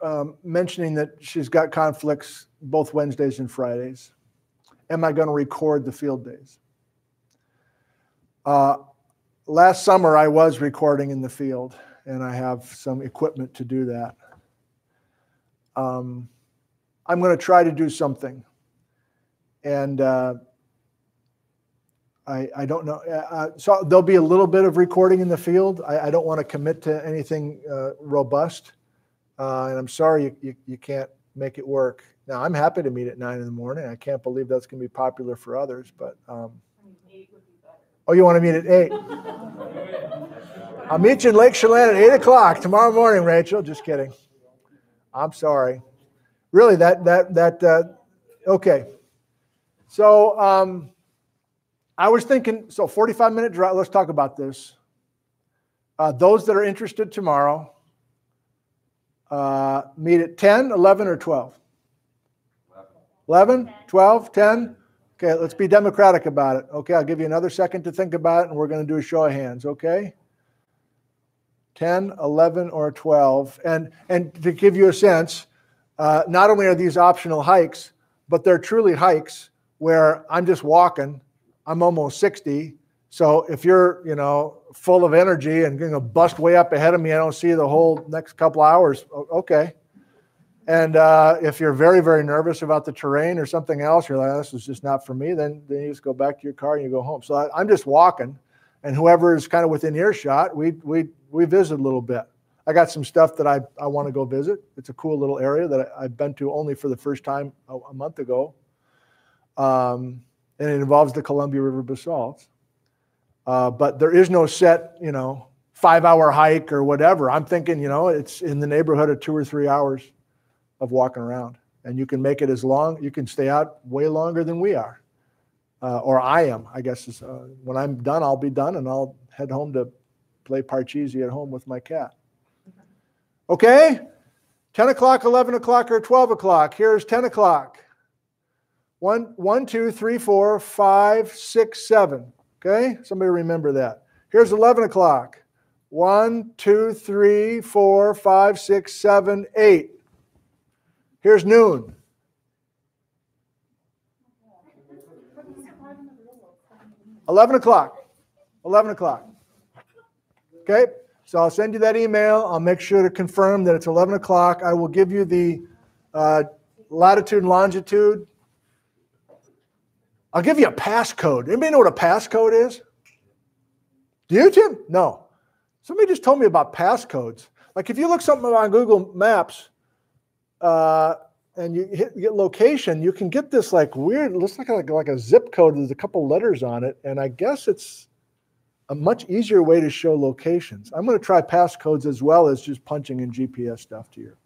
um, mentioning that she's got conflicts both Wednesdays and Fridays. Am I going to record the field days? Uh, last summer, I was recording in the field, and I have some equipment to do that. Um, I'm going to try to do something. And uh, I, I don't know. Uh, so there'll be a little bit of recording in the field. I, I don't want to commit to anything uh, robust. Uh, and I'm sorry you, you, you, can't make it work. Now, I'm happy to meet at nine in the morning. I can't believe that's going to be popular for others, but. Um, oh, you want to meet at eight? I'll meet you in Lake Chelan at eight o'clock tomorrow morning, Rachel. Just kidding. I'm sorry. Really, that, that, that, uh, okay. So, um, I was thinking, so 45 minute drive, let's talk about this. Uh, those that are interested tomorrow, uh, meet at 10, 11, or 12? 11, 12, 10? Okay, let's be democratic about it. Okay, I'll give you another second to think about it, and we're going to do a show of hands, okay? 10, 11, or 12. And, and to give you a sense, uh, not only are these optional hikes, but they're truly hikes where I'm just walking I'm almost 60. So if you're, you know, full of energy and going to bust way up ahead of me, I don't see the whole next couple hours. Okay. And uh, if you're very, very nervous about the terrain or something else, you're like, oh, this is just not for me, then, then you just go back to your car and you go home. So I, am just walking, and whoever is kind of within earshot, we, we, we visit a little bit. I got some stuff that I, I want to go visit. It's a cool little area that I, have been to only for the first time a, a month ago. Um, and it involves the Columbia River basalt. Uh, but there is no set, you know, five hour hike or whatever. I'm thinking, you know, it's in the neighborhood of two or three hours of walking around. And you can make it as long, you can stay out way longer than we are. Uh, or I am, I guess. Is, uh, when I'm done, I'll be done and I'll head home to play Parcheesi at home with my cat. Okay? 10 o'clock, 11 o'clock, or 12 o'clock. Here's 10 o'clock. One, one, two, three, four, five, six, seven. Okay? Somebody remember that. Here's 11 o'clock. One, two, three, four, five, six, seven, eight. Here's noon. Eleven o'clock. Eleven o'clock. Okay, so I'll send you that email. I'll make sure to confirm that it's eleven o'clock. I will give you the uh, latitude and longitude I'll give you a passcode. Anybody know what a passcode is? Do you, Tim? No. Somebody just told me about passcodes. Like if you look something on Google Maps uh, and you hit get location, you can get this like weird, looks like a, like a zip code. There's a couple letters on it, and I guess it's a much easier way to show locations. I'm going to try passcodes as well as just punching in GPS stuff to your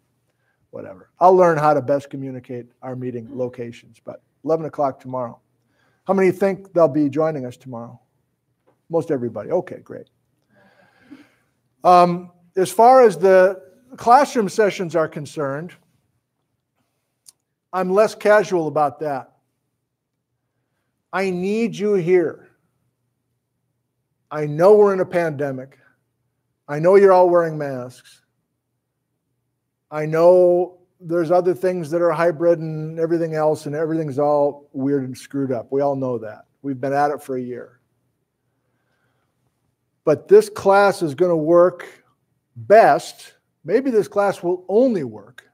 whatever. I'll learn how to best communicate our meeting locations. But 11 o'clock tomorrow. How many think they'll be joining us tomorrow? Most everybody. Okay, great. Um, as far as the classroom sessions are concerned, I'm less casual about that. I need you here. I know we're in a pandemic. I know you're all wearing masks. I know there's other things that are hybrid and everything else, and everything's all weird and screwed up. We all know that. We've been at it for a year. But this class is going to work best. Maybe this class will only work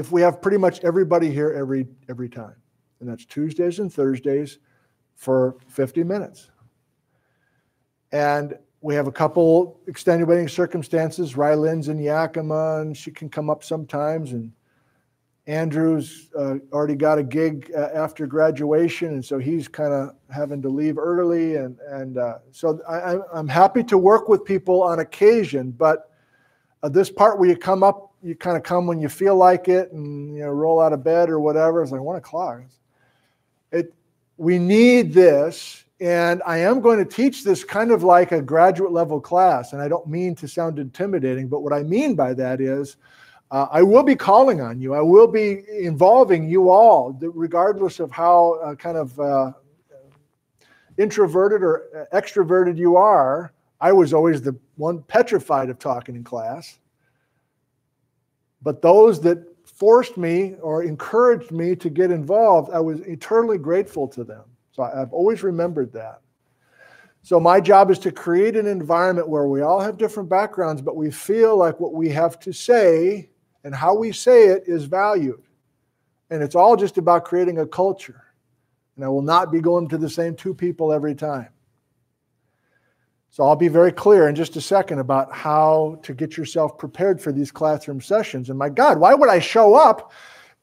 if we have pretty much everybody here every every time. And that's Tuesdays and Thursdays for 50 minutes. And we have a couple extenuating circumstances. Rylin's in Yakima, and she can come up sometimes. And Andrew's uh, already got a gig uh, after graduation, and so he's kind of having to leave early. And and uh, so I, I'm happy to work with people on occasion, but uh, this part where you come up, you kind of come when you feel like it, and you know roll out of bed or whatever. It's like one o'clock. It we need this and I am going to teach this kind of like a graduate level class. And I don't mean to sound intimidating, but what I mean by that is uh, I will be calling on you. I will be involving you all, regardless of how uh, kind of uh, introverted or extroverted you are. I was always the one petrified of talking in class. But those that forced me or encouraged me to get involved, I was eternally grateful to them. So I've always remembered that. So my job is to create an environment where we all have different backgrounds, but we feel like what we have to say and how we say it is valued. And it's all just about creating a culture. And I will not be going to the same two people every time. So I'll be very clear in just a second about how to get yourself prepared for these classroom sessions. And my God, why would I show up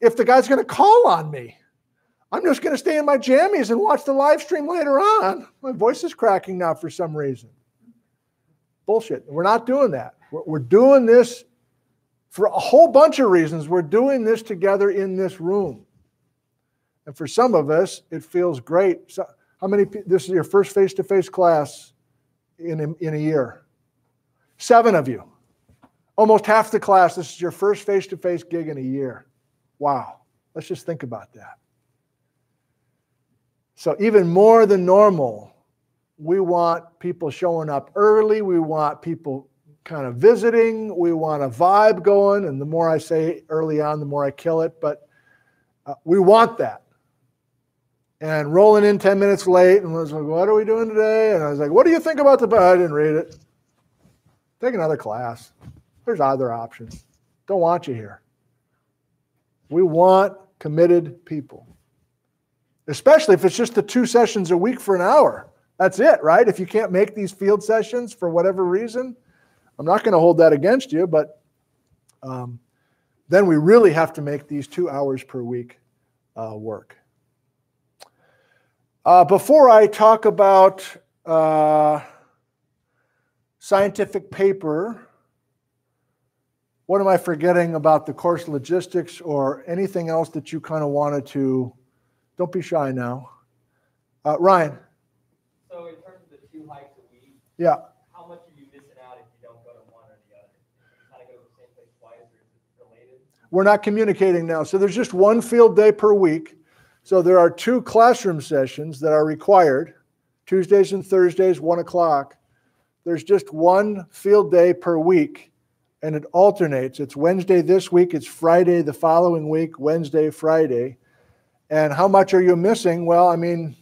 if the guy's going to call on me? I'm just going to stay in my jammies and watch the live stream later on. My voice is cracking now for some reason. Bullshit. We're not doing that. We're, doing this for a whole bunch of reasons. We're doing this together in this room. And for some of us, it feels great. So, how many, this is your first face to face class in a, in a year? Seven of you. Almost half the class, this is your first face to face gig in a year. Wow. Let's just think about that. So, even more than normal, we want people showing up early. We want people kind of visiting. We want a vibe going. And the more I say early on, the more I kill it. But uh, we want that. And rolling in 10 minutes late and was like, What are we doing today? And I was like, What do you think about the. I didn't read it. Take another class. There's other options. Don't want you here. We want committed people especially if it's just the two sessions a week for an hour. That's it, right? If you can't make these field sessions for whatever reason, I'm not going to hold that against you, but um, then we really have to make these two hours per week uh, work. Uh, before I talk about uh, scientific paper, what am I forgetting about the course logistics or anything else that you kind of wanted to don't be shy now. Uh, Ryan.
So in terms of the two hikes a week,
yeah.
How much are you missing out if you don't go to one or the other? You kind of go to the same place twice, or is it related?
We're not communicating now. So there's just one field day per week. So there are two classroom sessions that are required, Tuesdays and Thursdays, one o'clock. There's just one field day per week, and it alternates. It's Wednesday this week, it's Friday the following week, Wednesday, Friday. And how much are you missing? Well, I mean,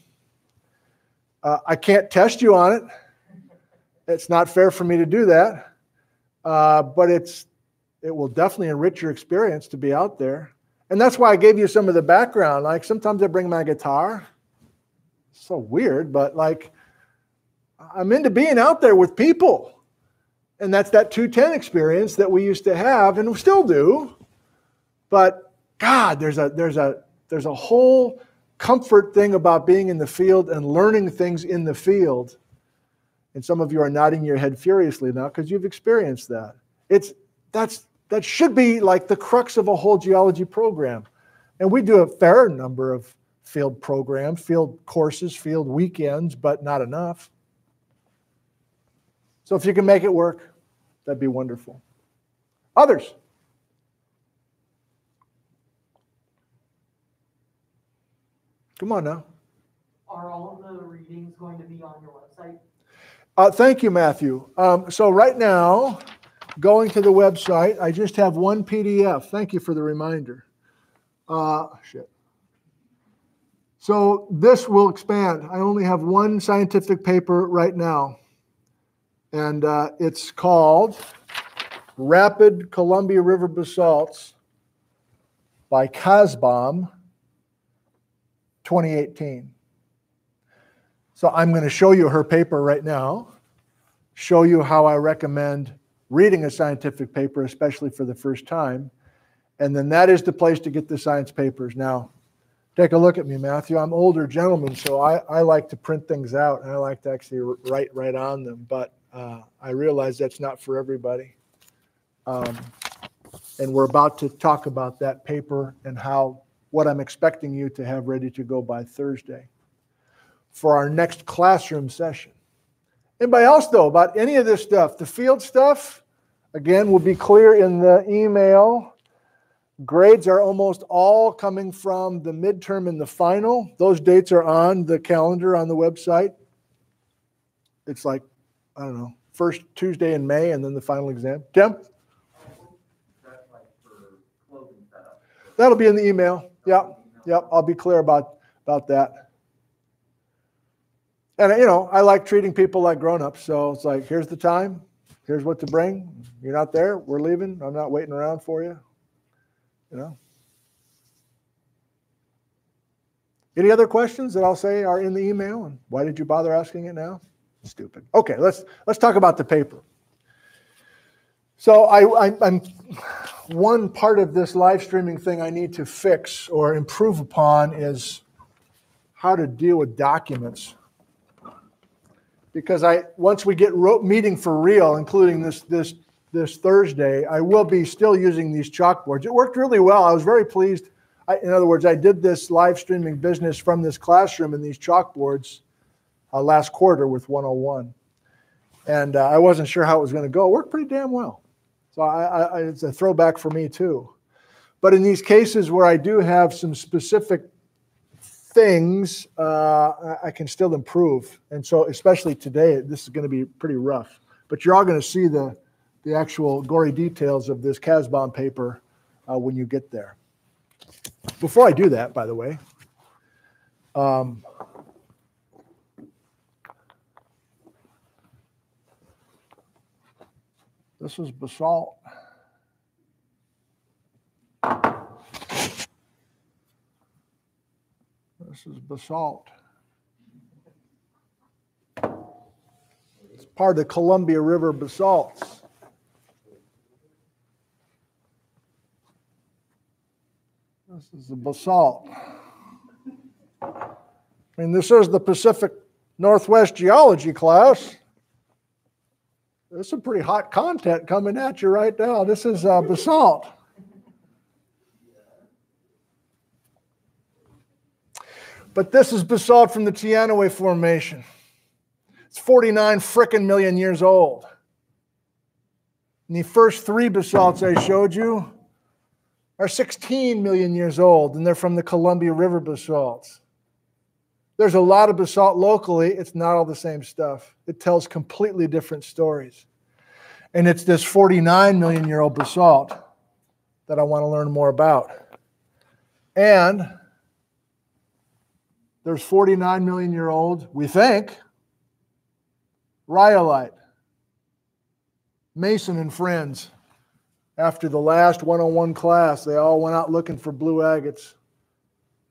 uh, I can't test you on it. It's not fair for me to do that. Uh, but it's it will definitely enrich your experience to be out there. And that's why I gave you some of the background. Like sometimes I bring my guitar. So weird, but like I'm into being out there with people. And that's that 210 experience that we used to have and we still do. But God, there's a there's a there's a whole comfort thing about being in the field and learning things in the field. And some of you are nodding your head furiously now because you've experienced that. It's that's that should be like the crux of a whole geology program. And we do a fair number of field programs, field courses, field weekends, but not enough. So if you can make it work, that'd be wonderful. Others? Come on now.
Are all of the readings going to be on your website?
Uh, thank you, Matthew. Um, so right now, going to the website, I just have one PDF. Thank you for the reminder. Uh, shit. So this will expand. I only have one scientific paper right now, and uh, it's called Rapid Columbia River Basalts by Kasbohm, 2018. So I'm going to show you her paper right now, show you how I recommend reading a scientific paper, especially for the first time. And then that is the place to get the science papers. Now, take a look at me, Matthew. I'm older gentleman, so I, I like to print things out and I like to actually write right on them. But uh, I realize that's not for everybody. Um, and we're about to talk about that paper and how what I'm expecting you to have ready to go by Thursday for our next classroom session. Anybody else, though, about any of this stuff? The field stuff, again, will be clear in the email. Grades are almost all coming from the midterm and the final. Those dates are on the calendar on the website. It's like, I don't know, first Tuesday in May and then the final exam. Tim? That'll be in the email. Yep, yep. I'll be clear about, about that. And, you know, I like treating people like grown-ups. So it's like, here's the time. Here's what to bring. You're not there. We're leaving. I'm not waiting around for you. You know. Any other questions that I'll say are in the email? And why did you bother asking it now? Stupid. Okay, let's let's talk about the paper. So I, I I'm one part of this live streaming thing I need to fix or improve upon is how to deal with documents. Because I once we get meeting for real, including this this this Thursday, I will be still using these chalkboards. It worked really well. I was very pleased. I, in other words, I did this live streaming business from this classroom in these chalkboards uh, last quarter with 101. And uh, I wasn't sure how it was going to go. It worked pretty damn well. So I, I, it's a throwback for me too. But in these cases where I do have some specific things, uh, I can still improve. And so, especially today, this is going to be pretty rough. But you're all going to see the, the actual gory details of this Kasbohm paper uh, when you get there. Before I do that, by the way, um, this is basalt. This is basalt. It's part of the Columbia River basalts. This is the basalt. I mean, this is the Pacific Northwest geology class. There's some pretty hot content coming at you right now. This is uh, basalt. But this is basalt from the Teanaway Formation. It's 49 frickin' million years old. And the first three basalts I showed you are 16 million years old, and they're from the Columbia River basalts. There's a lot of basalt locally. It's not all the same stuff. It tells completely different stories. And it's this 49 million year old basalt that I want to learn more about. And there's 49 million year old, we think, rhyolite. Mason and friends, after the last 101 class, they all went out looking for blue agates.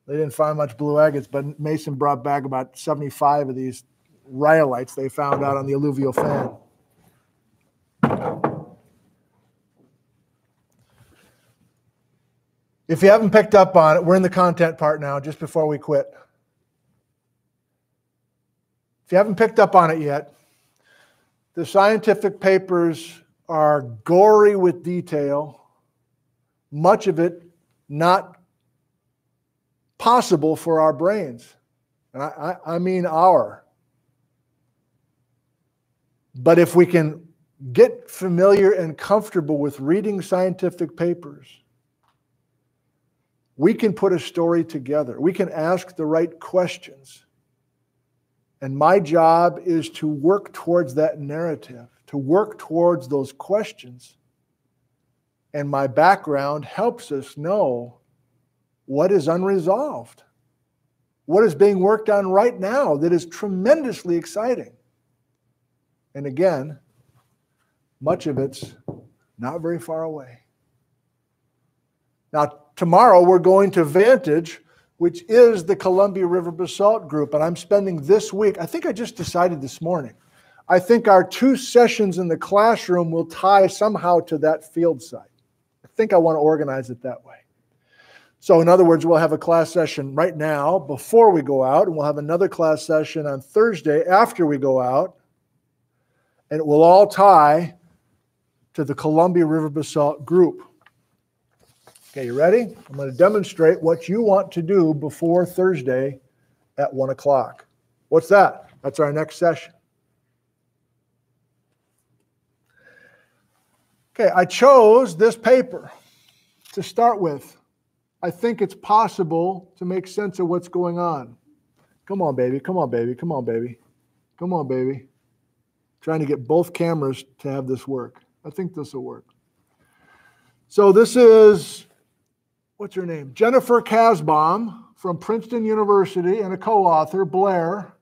They didn't find much blue agates, but Mason brought back about 75 of these rhyolites they found out on the alluvial fan. If you haven't picked up on it, we're in the content part now, just before we quit. If you haven't picked up on it yet, the scientific papers are gory with detail, much of it not possible for our brains. And I, I, I mean our. But if we can get familiar and comfortable with reading scientific papers, we can put a story together. We can ask the right questions. And my job is to work towards that narrative, to work towards those questions. And my background helps us know what is unresolved, what is being worked on right now that is tremendously exciting. And again, much of it's not very far away. Now, tomorrow we're going to Vantage, which is the Columbia River Basalt Group. And I'm spending this week, I think I just decided this morning, I think our two sessions in the classroom will tie somehow to that field site. I think I want to organize it that way. So, in other words, we'll have a class session right now before we go out, and we'll have another class session on Thursday after we go out. And it will all tie to the Columbia River Basalt Group. Okay, you ready? I'm going to demonstrate what you want to do before Thursday at 1 o'clock. What's that? That's our next session. Okay, I chose this paper to start with. I think it's possible to make sense of what's going on. Come on, baby. Come on, baby. Come on, baby. Come on, baby. Trying to get both cameras to have this work. I think this will work. So, this is what's her name? Jennifer Kasbohm from Princeton University and a co author, Blair.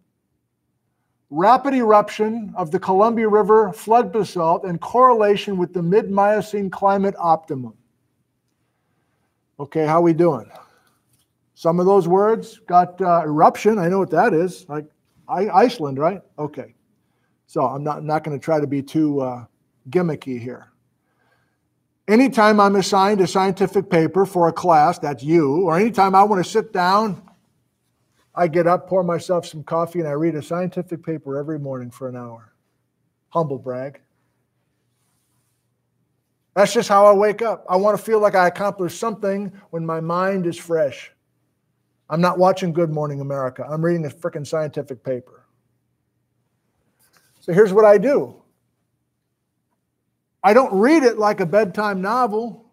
Rapid eruption of the Columbia River flood basalt and correlation with the mid Miocene climate optimum. Okay, how we doing? Some of those words got uh, eruption. I know what that is. Like I, Iceland, right? Okay. So I'm not, not going to try to be too uh, gimmicky here. Anytime I'm assigned a scientific paper for a class, that's you, or anytime I want to sit down, I get up, pour myself some coffee, and I read a scientific paper every morning for an hour. Humble brag. That's just how I wake up. I want to feel like I accomplished something when my mind is fresh. I'm not watching Good Morning America. I'm reading a freaking scientific paper. So here's what I do I don't read it like a bedtime novel.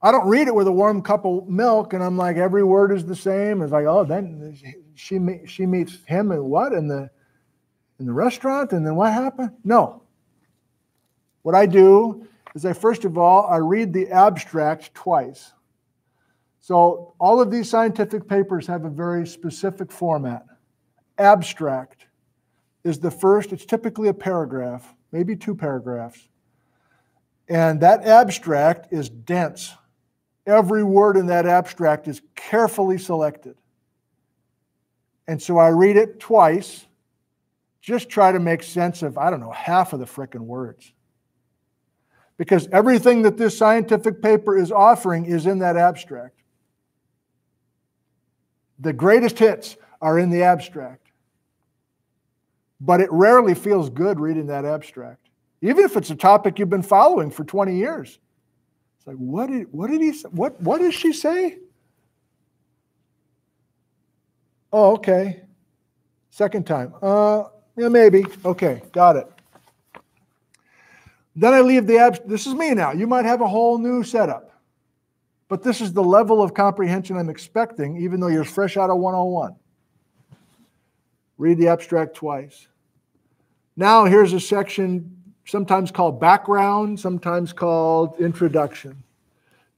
I don't read it with a warm cup of milk and I'm like, every word is the same. It's like, oh, then she, she meets him and what? In the, in the restaurant? And then what happened? No. What I do is I first of all, I read the abstract twice. So all of these scientific papers have a very specific format. Abstract is the first, it's typically a paragraph, maybe two paragraphs. And that abstract is dense. Every word in that abstract is carefully selected. And so I read it twice, just try to make sense of, I don't know, half of the frickin' words. Because everything that this scientific paper is offering is in that abstract. The greatest hits are in the abstract. But it rarely feels good reading that abstract, even if it's a topic you've been following for 20 years. It's like, what did, what did he what what does she say? Oh, okay. Second time. Uh, yeah, maybe. Okay, got it. Then I leave the abs. This is me now. You might have a whole new setup, but this is the level of comprehension I'm expecting, even though you're fresh out of 101. Read the abstract twice. Now, here's a section sometimes called background, sometimes called introduction.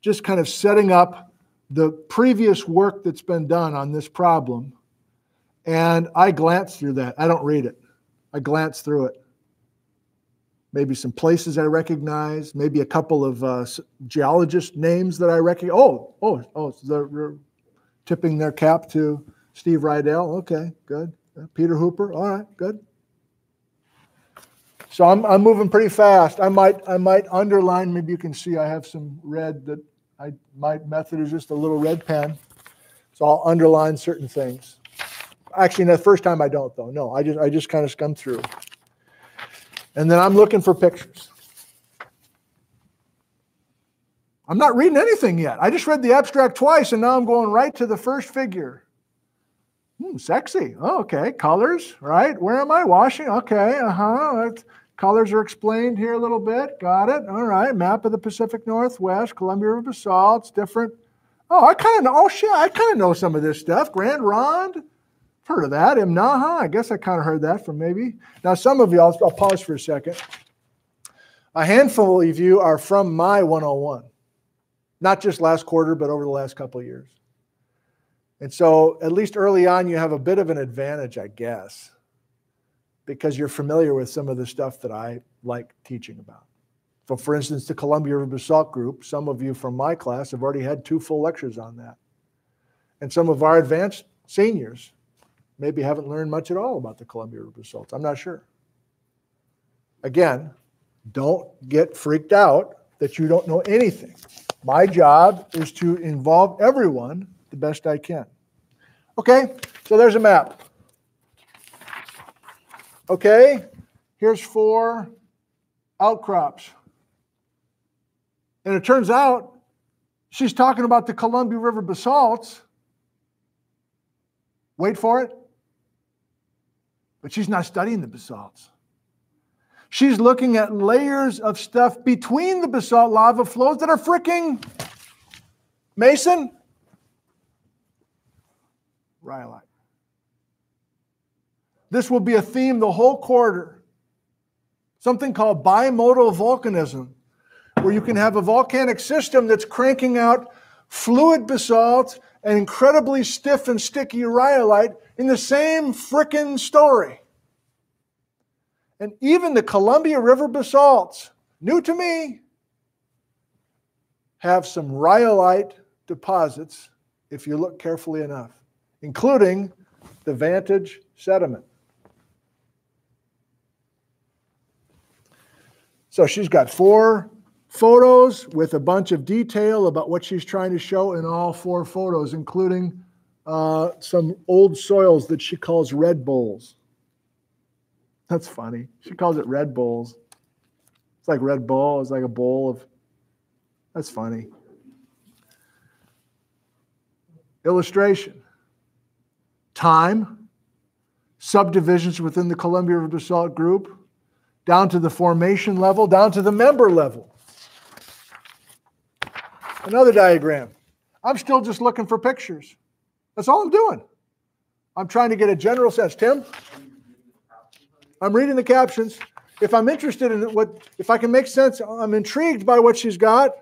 Just kind of setting up the previous work that's been done on this problem. And I glance through that. I don't read it, I glance through it. Maybe some places I recognize, maybe a couple of uh, geologist names that I recognize. Oh, oh, oh, they're tipping their cap to Steve Reidel. Okay, good. Uh, Peter Hooper. All right, good. So I'm, I'm moving pretty fast. I might I might underline. Maybe you can see I have some red that I, my method is just a little red pen. So I'll underline certain things. Actually, the first time I don't though. No, I just I just kind of skim through. And then I'm looking for pictures. I'm not reading anything yet. I just read the abstract twice and now I'm going right to the first figure. Hmm, sexy. Oh, okay. Colors, right? Where am I? Washing. Okay. Uh huh. Colors are explained here a little bit. Got it. All right. Map of the Pacific Northwest, Columbia River basalts, different. Oh, I kind of know. Oh, shit. I kind of know some of this stuff. Grand Ronde. Heard of that. Imnaha. I guess I kind of heard that from maybe. Now, some of you, I'll, I'll pause for a second. A handful of you are from my 101, not just last quarter, but over the last couple of years. And so, at least early on, you have a bit of an advantage, I guess, because you're familiar with some of the stuff that I like teaching about. So, for instance, the Columbia River Basalt Group, some of you from my class have already had two full lectures on that. And some of our advanced seniors maybe haven't learned much at all about the Columbia River Basalts. I'm not sure. Again, don't get freaked out that you don't know anything. My job is to involve everyone the best I can. Okay, so there's a map. Okay, here's four outcrops. And it turns out she's talking about the Columbia River basalts. Wait for it. But she's not studying the basalts. She's looking at layers of stuff between the basalt lava flows that are freaking Mason, rhyolite. This will be a theme the whole quarter. Something called bimodal volcanism, where you can have a volcanic system that's cranking out fluid basalt and incredibly stiff and sticky rhyolite in the same frickin' story. And even the Columbia River basalts, new to me, have some rhyolite deposits if you look carefully enough including the Vantage sediment. So she's got four photos with a bunch of detail about what she's trying to show in all four photos, including uh, some old soils that she calls red boles. That's funny. She calls it red boles. It's like Red Bull. It's like a bowl of. That's funny. Illustration time, subdivisions within the Columbia River Basalt Group, down to the formation level, down to the member level. Another diagram. I'm still just looking for pictures. That's all I'm doing. I'm trying to get a general sense. Tim? I'm reading the captions. If I'm interested in what, if I can make sense, I'm intrigued by what she's got.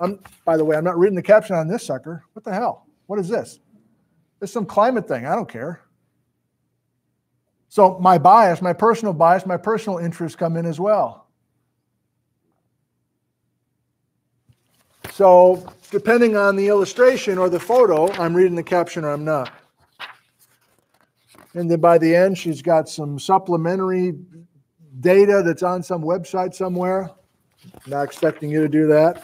I'm, by the way, I'm not reading the caption on this sucker. What the hell? What is this? It's some climate thing. I don't care. So my bias, my personal bias, my personal interests come in as well. So depending on the illustration or the photo, I'm reading the caption or I'm not. And then by the end, she's got some supplementary data that's on some website somewhere. Not expecting you to do that.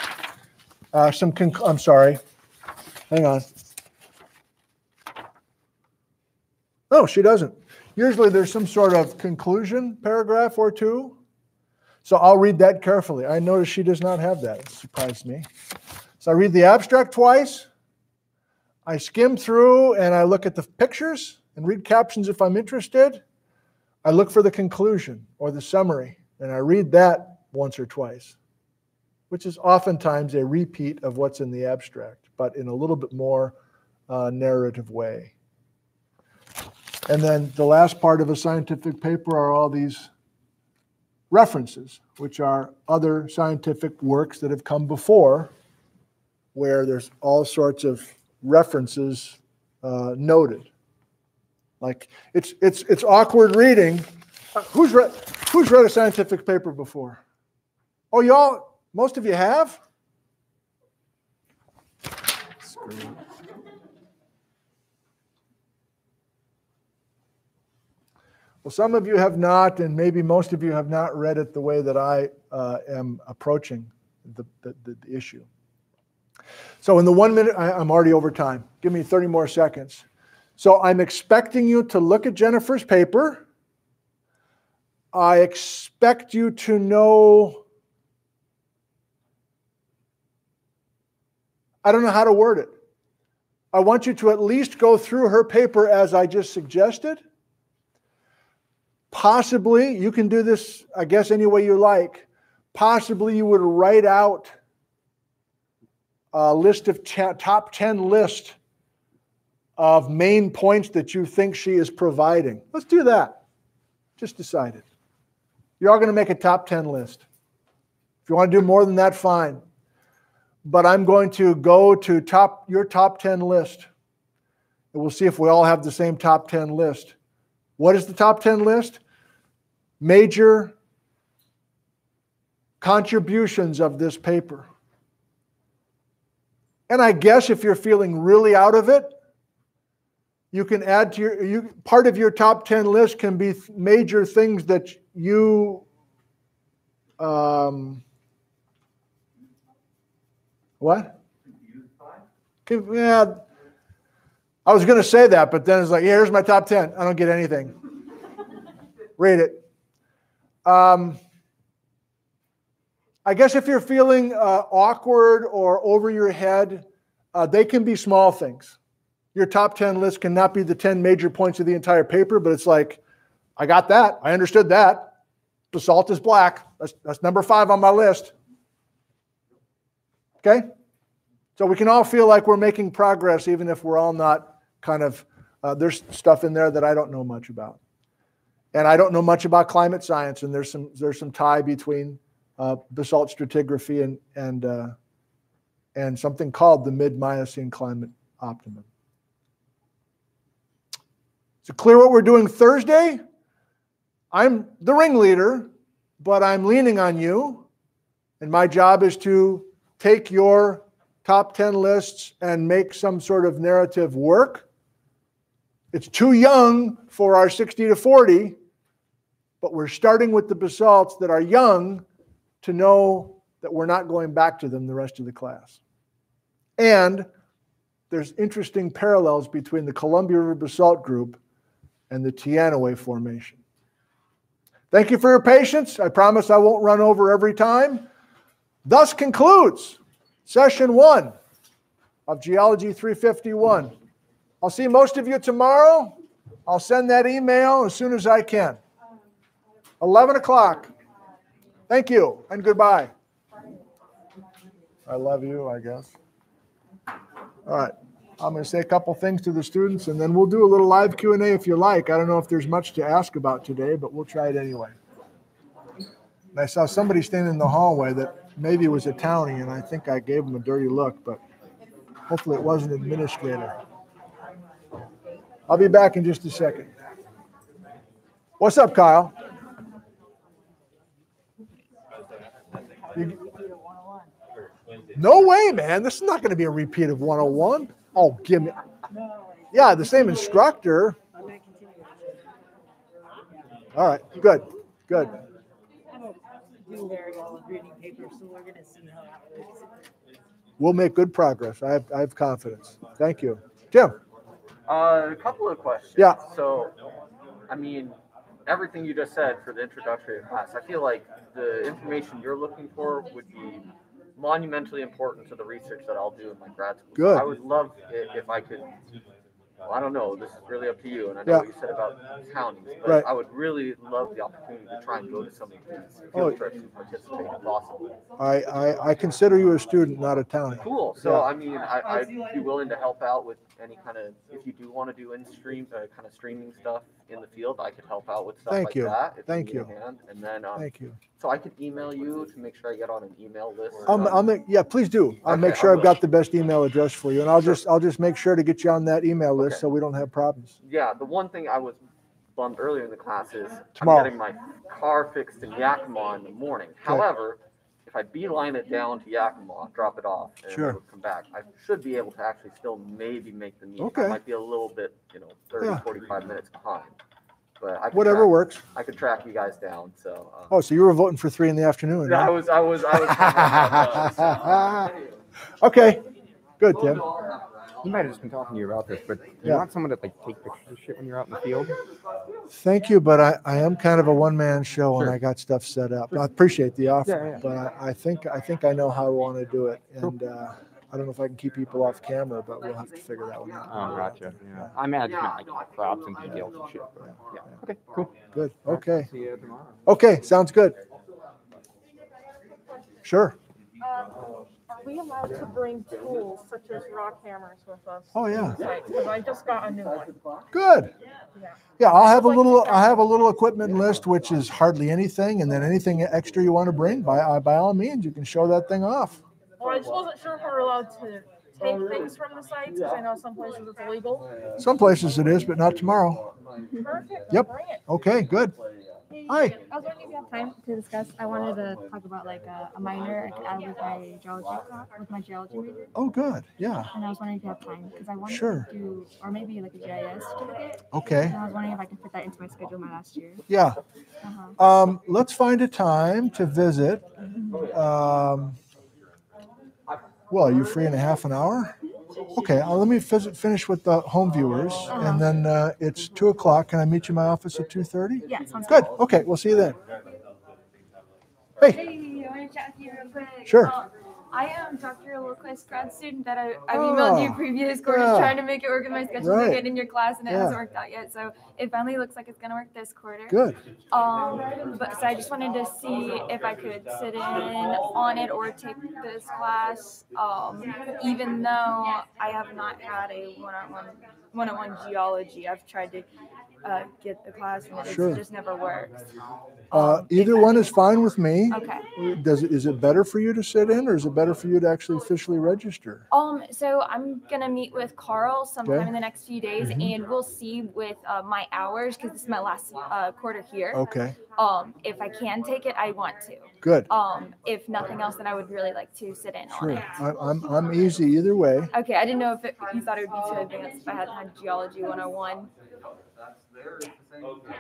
Uh, some, I'm sorry. Hang on. No, she doesn't. Usually there's some sort of conclusion paragraph or two. So I'll read that carefully. I notice she does not have that. It surprised me. So I read the abstract twice. I skim through and I look at the pictures and read captions if I'm interested. I look for the conclusion or the summary and I read that once or twice, which is oftentimes a repeat of what's in the abstract, but in a little bit more uh, narrative way. And then the last part of a scientific paper are all these references, which are other scientific works that have come before, where there's all sorts of references uh, noted. Like it's it's it's awkward reading. Uh, who's read who's read a scientific paper before? Oh, y'all, most of you have. Well, some of you have not, and maybe most of you have not read it the way that I uh, am approaching the, the, the issue. So in the one minute, I, I'm already over time. Give me 30 more seconds. So I'm expecting you to look at Jennifer's paper. I expect you to know. I don't know how to word it. I want you to at least go through her paper as I just suggested. Possibly, you can do this, I guess, any way you like. Possibly, you would write out a list of te- top 10 list of main points that you think she is providing. Let's do that. Just decided. You're all going to make a top 10 list. If you want to do more than that, fine. But I'm going to go to top your top 10 list. And we'll see if we all have the same top 10 list. What is the top 10 list? Major contributions of this paper. And I guess if you're feeling really out of it, you can add to your you part of your top 10 list can be major things that you um what Can- yeah i was going to say that but then it's like yeah, here's my top 10 i don't get anything read it um i guess if you're feeling uh, awkward or over your head uh, they can be small things your top 10 list cannot be the 10 major points of the entire paper, but it's like, I got that. I understood that. Basalt is black. That's, that's number five on my list. Okay? So we can all feel like we're making progress, even if we're all not kind of, uh, there's stuff in there that I don't know much about. And I don't know much about climate science, and there's some, there's some tie between uh, basalt stratigraphy and, and, uh, and something called the mid Miocene climate optimum. Is it clear what we're doing Thursday? I'm the ringleader, but I'm leaning on you. And my job is to take your top 10 lists and make some sort of narrative work. It's too young for our 60 to 40, but we're starting with the basalts that are young to know that we're not going back to them the rest of the class. And there's interesting parallels between the Columbia River Basalt Group and the Teanaway Formation. Thank you for your patience. I promise I won't run over every time. Thus concludes session one of Geology 351. I'll see most of you tomorrow. I'll send that email as soon as I can. 11 o'clock. Thank you and goodbye. I love you, I guess. All right. I'm going to say a couple things to the students, and then we'll do a little live Q and A if you like. I don't know if there's much to ask about today, but we'll try it anyway. And I saw somebody standing in the hallway that maybe was a townie, and I think I gave him a dirty look, but hopefully it wasn't an administrator. I'll be back in just a second. What's up, Kyle? You- no way, man. This is not going to be a repeat of 101. Oh, oh give me. Yeah, the same instructor. All right, good, good.
We'll
make good progress. I have, I have confidence. Thank you. Jim,
Uh, a couple of questions.
Yeah.
So, I mean, everything you just said for the introductory class, I feel like the information you're looking for would be monumentally important to the research that I'll do in my grad school.
Good.
I would love it if I could. Well, I don't know. This is really up to you, and I know
Yeah.
what you said about counties, but
Right.
I would really love the opportunity to try and go to some of these field
Oh.
trips and participate if possible.
I, I, I consider you a student, not a townie.
Cool. So
Yeah.
I mean, I, I'd be willing to help out with any kind of if you do want to do in stream, uh, kind of streaming stuff in the field. I could help out with stuff
Thank
like
you.
that. If
Thank you.
hand. And then um,
Thank you.
so I could email you to make sure I get on an email list.
I'll,
um,
I'll make, yeah, please do. I'll
Okay,
make sure
I
I've got the best email address for you and I'll
Sure.
just, I'll just make sure to get you on that email list
Okay.
so we don't have problems.
yeah, the one thing I was bummed earlier in the class is
Tomorrow.
I'm getting my car fixed in Yakima in the morning. However, if I beeline it down to Yakima, drop it off, and
Sure.
come back, I should be able to actually still maybe make the meeting.
Okay.
I might be a little bit, you know, 30,
Yeah.
45 minutes behind. But I
Whatever
track-
works.
I could track you guys down. So. Um,
Oh, so you were voting for three in the afternoon?
I was, I was, I was. [LAUGHS] [LAUGHS]
Okay, Good, Tim.
He might have just been talking to you about this, but you
Yeah.
want someone to like take pictures of shit when you're out in the field?
Thank you, but I, I am kind of a one-man show and I got stuff set up. I appreciate the offer,
yeah.
but I, I think, I think I know how I want to do it. And, uh, I don't know if I can keep people off camera, but we'll have to figure that one out.
Oh, gotcha. Yeah. I mean, I just meant like props and details and shit. But yeah. Okay, cool.
Good, okay.
See you tomorrow.
Okay, sounds good. Sure.
Um, Are we allowed to bring tools such as rock hammers with us?
Oh, yeah.
Because I just got a new one.
Good.
Yeah.
Yeah, I'll have a little, I have a little equipment list, which is hardly anything, and then anything extra you want to bring, by, uh, by all means, you can show that thing off.
Well, I just wasn't sure if we were allowed to take things from the sites, because I know some places it's illegal.
Some places it is, but not tomorrow.
Perfect.
Yep.
Bring it.
Okay, good. Hi.
I was wondering if you have time to discuss. I wanted to talk about like a, a minor I could add with my geology with my geology major.
Oh, good. Yeah.
And I was wondering if you have time because I wanted
Sure.
to do, or maybe like a GIS certificate.
Okay.
And I was wondering if I can fit that into my schedule my last year.
Yeah.
Uh-huh.
Um, let's find a time to visit. Um, well, are you free in a half an hour? Okay, uh, let me visit, finish with the home viewers, and then uh, it's two o'clock. Can I meet you in my office at two thirty?
Yeah, sounds
Good. Okay, we'll see you then. Hey,
Hey, I want to chat with you real quick.
Sure.
Um, I am Dr. Lillquist, grad student that I, I've
Oh,
emailed you previous quarters
yeah.
trying to make it work with my schedule
Right.
to get in your class and it
Yeah.
hasn't worked out yet. So it finally looks like it's gonna work this quarter.
good.
Um, but so I just wanted to see if I could sit in on it or take this class. Um, even though I have not had a one-on-one one-on-one geology, I've tried to uh, get the class and it
Sure.
just never works.
Uh, either one is fine with me.
Okay.
Does it, is it better for you to sit in, or is it better for you to actually officially register?
Um, so I'm gonna meet with Carl sometime
Okay.
in the next few days,
Mhm.
and we'll see with uh, my hours because this is my last uh, quarter here.
Okay,
Um, if I can take it, I want to.
good.
Um, if nothing else, then I would really like to sit in on it.
I, I'm, I'm easy either way.
Okay, I didn't know if it, you thought it would be too advanced if I hadn't had geology 101.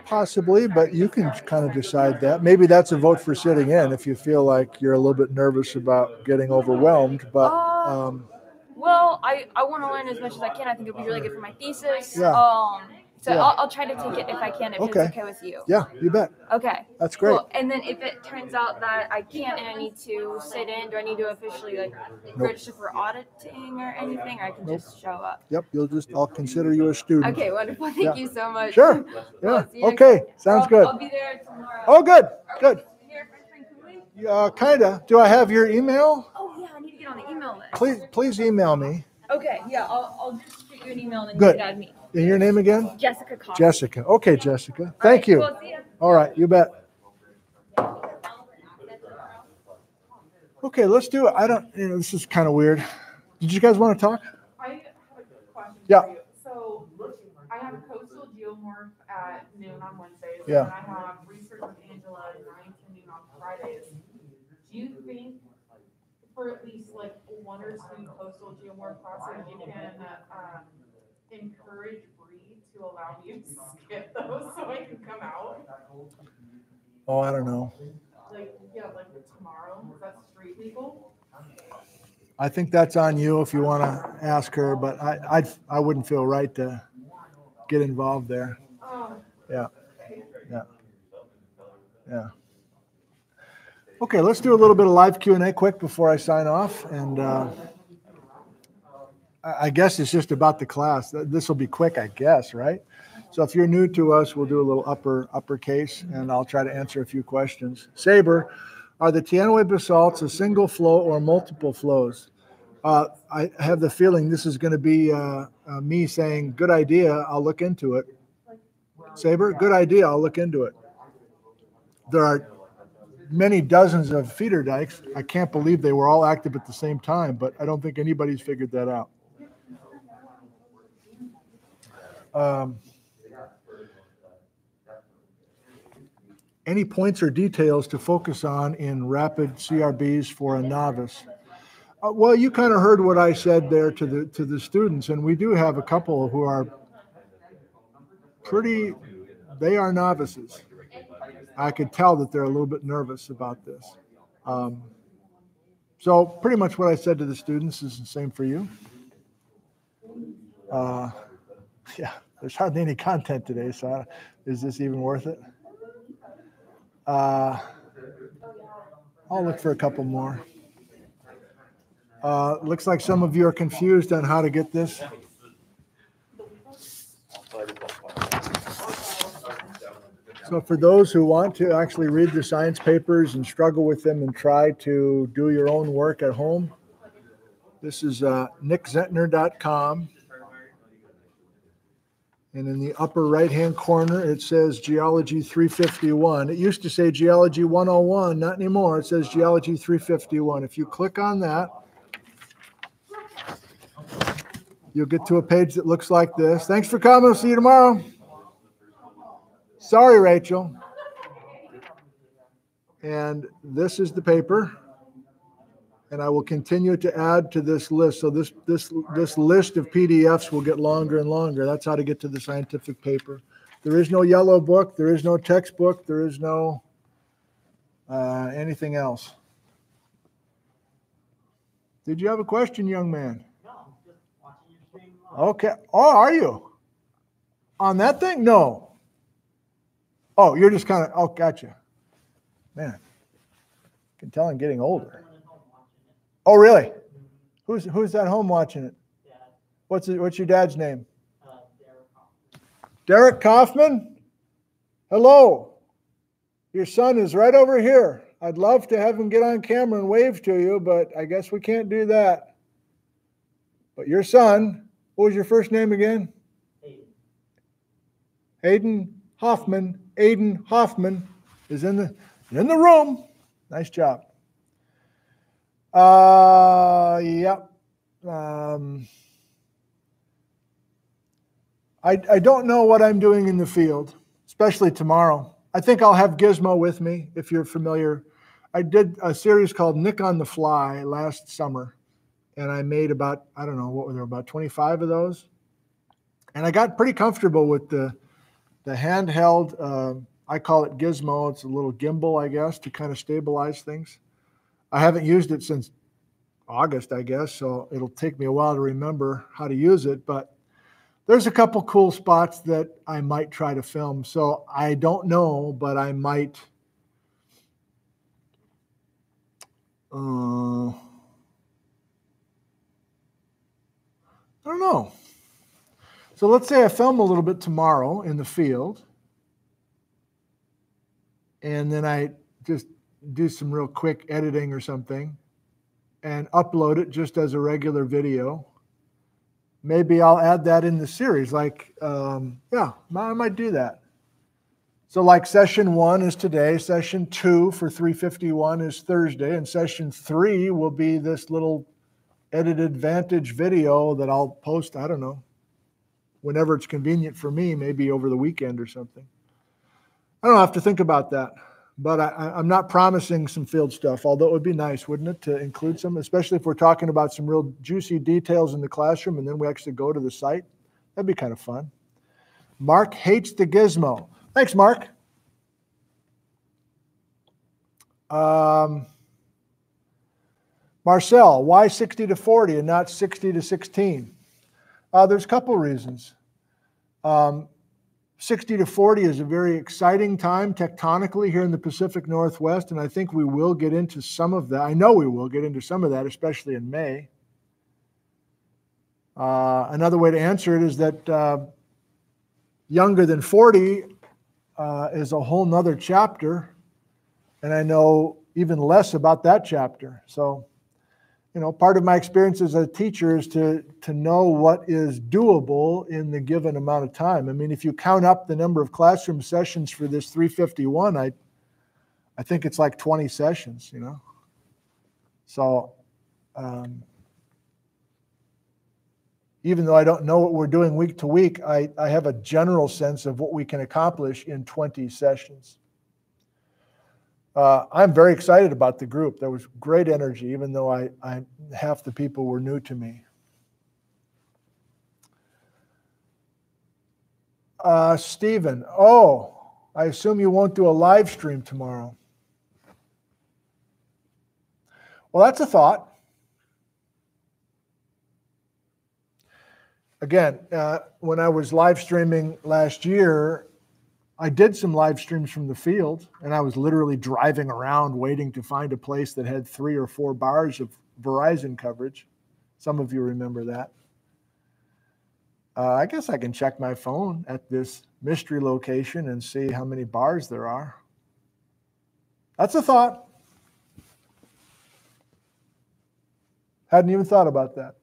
Possibly, but you can kind of decide that. Maybe that's a vote for sitting in if you feel like you're a little bit nervous about getting overwhelmed, but,
Uh,
um,
Well, I, I want to learn as much as I can. I think it would be really good for my thesis.
Yeah.
Um, so
Yeah.
I'll, I'll try to take it if I can, if
Okay.
it's okay with you.
yeah, you bet.
Okay.
That's great.
Cool. And then if it turns out that I can't and I need to sit in, do I need to officially like register for auditing or anything? Or I can
Nope.
just show up.
Yep, you'll just, I'll consider you a student.
Okay, wonderful. Thank
Yeah.
you so much.
Sure. [LAUGHS] Yeah, okay, sounds
I'll-
good.
I'll be there tomorrow.
Oh, good, good.
Spring cooling?
Yeah, kinda. Do I have your email?
Oh yeah, I need to get on the email list.
Please, please email me.
Okay, yeah, I'll, I'll just shoot you an email and then
Good.
you can add me.
And your name again?
Jessica Cox.
Jessica. Okay, Jessica. Thank you.
Well, see ya.
All right, you bet. Okay, let's do it. I don't, you know, this is kind of weird. Did you guys want to talk?
I have a quick question.
Yeah.
for you. So I have a coastal geomorph at noon on Wednesdays.
Yeah.
And I have research with Angela at nine to noon on Fridays. Do you think for at least like one or two coastal geomorph classes, you can, um, encourage Bree to allow me to skip those so I can come out?
Oh, I don't know.
Like, yeah, like tomorrow, is that street legal?
I think that's on you if you want to ask her, but I, I, I wouldn't feel right to get involved there.
Oh.
Yeah, yeah, yeah. Okay, let's do a little bit of live Q and A quick before I sign off. And uh, I guess it's just about the class. This will be quick, I guess, right? So if you're new to us, we'll do a little upper uppercase, and I'll try to answer a few questions. Saber, are the Teanaway basalts a single flow or multiple flows? Uh, I have the feeling this is going to be uh, uh, me saying, "Good idea. I'll look into it." Saber, good idea. I'll look into it. There are many dozens of feeder dikes. I can't believe they were all active at the same time, but I don't think anybody's figured that out. Um, any points or details to focus on in rapid CRBs for a novice? Uh, well, you kind of heard what I said there to the to the students, and we do have a couple who are pretty. They are novices. I could tell that they're a little bit nervous about this. Um, so pretty much what I said to the students is the same for you. Uh, yeah, there's hardly any content today, so I- is this even worth it? Uh, I'll look for a couple more. Uh, looks like some of you are confused on how to get this. So for those who want to actually read the science papers and struggle with them and try to do your own work at home, this is uh, nickzentner.com. And in the upper right-hand corner, it says Geology 351. It used to say Geology 101, not anymore. It says Geology 351. If you click on that, you'll get to a page that looks like this. Thanks for coming. See you tomorrow. Sorry, Rachel. And this is the paper. And I will continue to add to this list. So this this this list of PDFs will get longer and longer. That's how to get to the scientific paper. There is no yellow book. There is no textbook. There is no uh, anything else. Did you have a question, young man? No. Okay. Oh, are you on that thing? No. Oh, you're just kind of. Oh, gotcha. Man, I can tell I'm getting older. Oh, really? Who's who's at home watching it? What's it, what's your dad's name? Uh, Derek Kaufman. Hello. Your son is right over here. I'd love to have him get on camera and wave to you, but I guess we can't do that. But your son, what was your first name again? Hayden Hoffman. Aiden Hoffman is in the in the room. Nice job. Uh, yep. Um, I, I don't know what I'm doing in the field, especially tomorrow. I think I'll have Gizmo with me if you're familiar. I did a series called Nick on the Fly last summer, and I made about, I don't know, what were there, about 25 of those? And I got pretty comfortable with the, the handheld, uh, I call it Gizmo. It's a little gimbal, I guess, to kind of stabilize things. I haven't used it since August, I guess, so it'll take me a while to remember how to use it. But there's a couple cool spots that I might try to film. So I don't know, but I might. Uh, I don't know. So let's say I film a little bit tomorrow in the field, and then I just do some real quick editing or something and upload it just as a regular video. Maybe I'll add that in the series. Like, um, yeah, I might do that. So, like, session one is today, session two for 351 is Thursday, and session three will be this little edited Vantage video that I'll post, I don't know, whenever it's convenient for me, maybe over the weekend or something. I don't have to think about that but I, am not promising some field stuff, although it would be nice, wouldn't it, to include some, especially if we're talking about some real juicy details in the classroom and then we actually go to the site. That'd be kind of fun. Mark hates the gizmo. Thanks, Mark. Um, Marcel, why 60 to 40 and not 60 to 16? Uh, there's a couple reasons. Um, 60 to 40 is a very exciting time tectonically here in the Pacific Northwest, and I think we will get into some of that. I know we will get into some of that, especially in May. Uh, another way to answer it is that uh, younger than 40 uh, is a whole nother chapter, and I know even less about that chapter. So you know, part of my experience as a teacher is to to know what is doable in the given amount of time. I mean, if you count up the number of classroom sessions for this 351, I I think it's like 20 sessions, you know. So um, even though I don't know what we're doing week to week, I, I have a general sense of what we can accomplish in 20 sessions uh, I'm very excited about the group. There was great energy, even though I, I half the people were new to me. Uh, Stephen, oh, I assume you won't do a live stream tomorrow. Well, that's a thought. again, uh, when I was live streaming last year, I did some live streams from the field, and I was literally driving around waiting to find a place that had three or four bars of Verizon coverage. Some of you remember that. Uh, I guess I can check my phone at this mystery location and see how many bars there are. That's a thought. Hadn't even thought about that.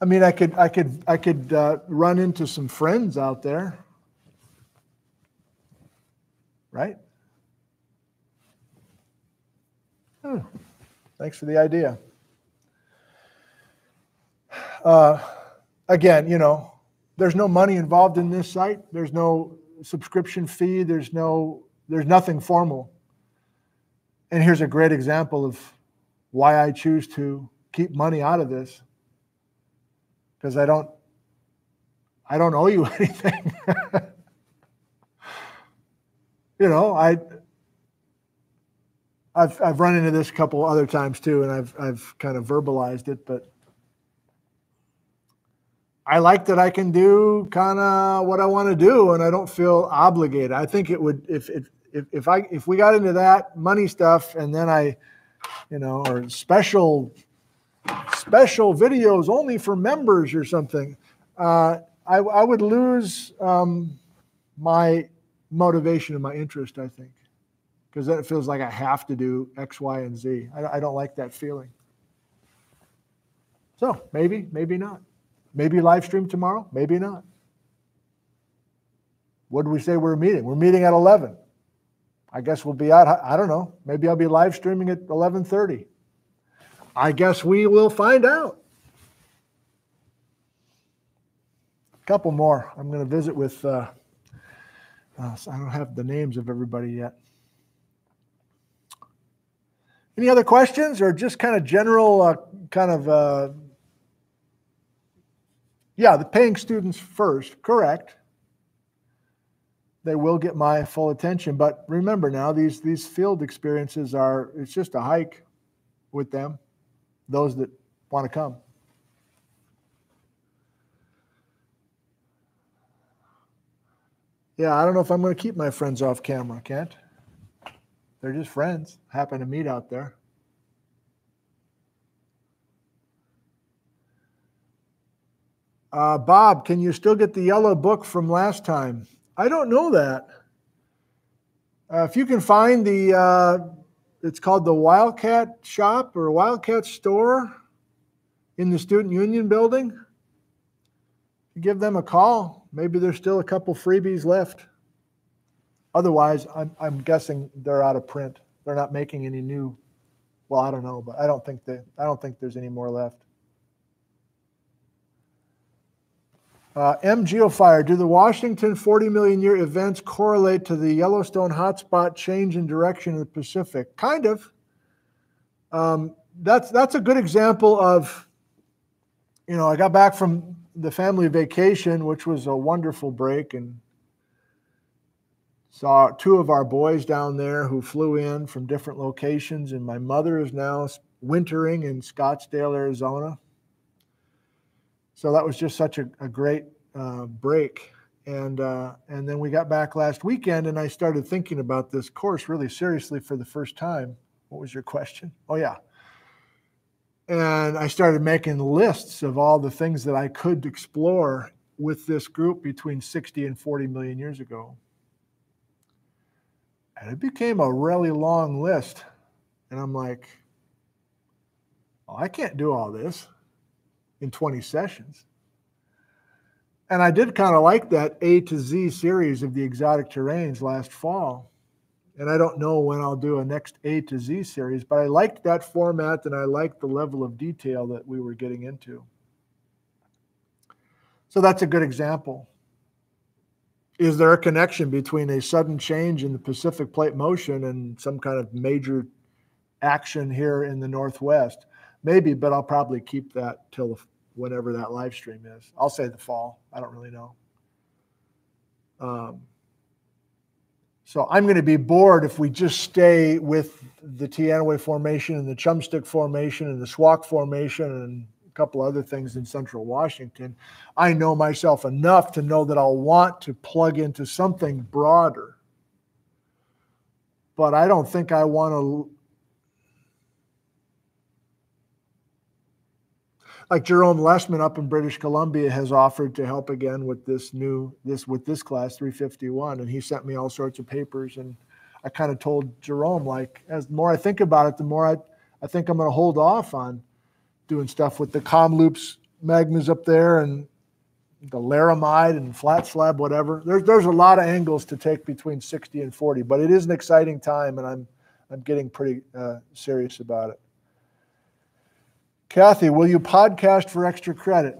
I mean, I could, I could, I could uh, run into some friends out there, right? Hmm. Thanks for the idea. Uh, again, you know, there's no money involved in this site. There's no subscription fee. There's no, there's nothing formal. And here's a great example of why I choose to keep money out of this because I don't I don't owe you [LAUGHS] anything. you know, I I've I've run into this a couple other times too, and I've I've kind of verbalized it, but I like that I can do kind of what I want to do, and I don't feel obligated. I think it would if if if, if I if we got into that money stuff, and then I, you know, or special special videos only for members or something, uh, I, I would lose um, my motivation and my interest. I think because then it feels like I have to do X, Y, and Z. I, I don't like that feeling. So maybe, maybe not. Maybe live stream tomorrow, maybe not. What do we say we're meeting? We're meeting at 11. I guess we'll be out, I don't know. Maybe I'll be live streaming at 11:30. I guess we will find out. A couple more. I'm going to visit with uh, uh, I don't have the names of everybody yet. Any other questions or just kind of general uh, kind of uh, yeah, the paying students first, correct. They will get my full attention, but remember now these these field experiences are it's just a hike with them, those that want to come. Yeah, I don't know if I'm going to keep my friends off camera, Kent. They're just friends, happen to meet out there. Uh, Bob, can you still get the yellow book from last time? I don't know that. Uh, if you can find the, uh, it's called the Wildcat Shop or Wildcat Store in the Student Union building, give them a call. Maybe there's still a couple freebies left. Otherwise, I'm, I'm guessing they're out of print. They're not making any new. Well, I don't know, but I don't think they, I don't think there's any more left. Uh, M. Geofire, do the Washington 40 million year events correlate to the Yellowstone hotspot change in direction in the Pacific? Kind of. Um, that's that's a good example of, you know, I got back from the family vacation, which was a wonderful break, and saw two of our boys down there who flew in from different locations, and my mother is now wintering in Scottsdale, Arizona so that was just such a, a great uh, break. And uh, and then we got back last weekend, and I started thinking about this course really seriously for the first time. What was your question? Oh yeah. And I started making lists of all the things that I could explore with this group between 60 and 40 million years ago. And it became a really long list. And I'm like, oh, I can't do all this in 20 sessions. And I did kind of like that A to Z series of the exotic terranes last fall. And I don't know when I'll do a next A to Z series, but I liked that format and I liked the level of detail that we were getting into. So that's a good example. Is there a connection between a sudden change in the Pacific plate motion and some kind of major action here in the Northwest? Maybe, but I'll probably keep that till whenever that live stream is. I'll say the fall. I don't really know. Um, So I'm going to be bored if we just stay with the Teanaway Formation and the Chumstick Formation and the Swauk Formation and a couple other things in central Washington. I know myself enough to know that I'll want to plug into something broader. But I don't think I want to like Jerome Lesemann up in British Columbia has offered to help again with this new this with this class 351 and he sent me all sorts of papers and I kind of told Jerome like as the more I think about it the more I I think I'm going to hold off on doing stuff with the Kamloops magmas up there and the laramide and flat slab whatever. There's there's a lot of angles to take between 60 and 40 but it is an exciting time and I'm I'm getting pretty uh, serious about it Kathy, will you podcast for extra credit?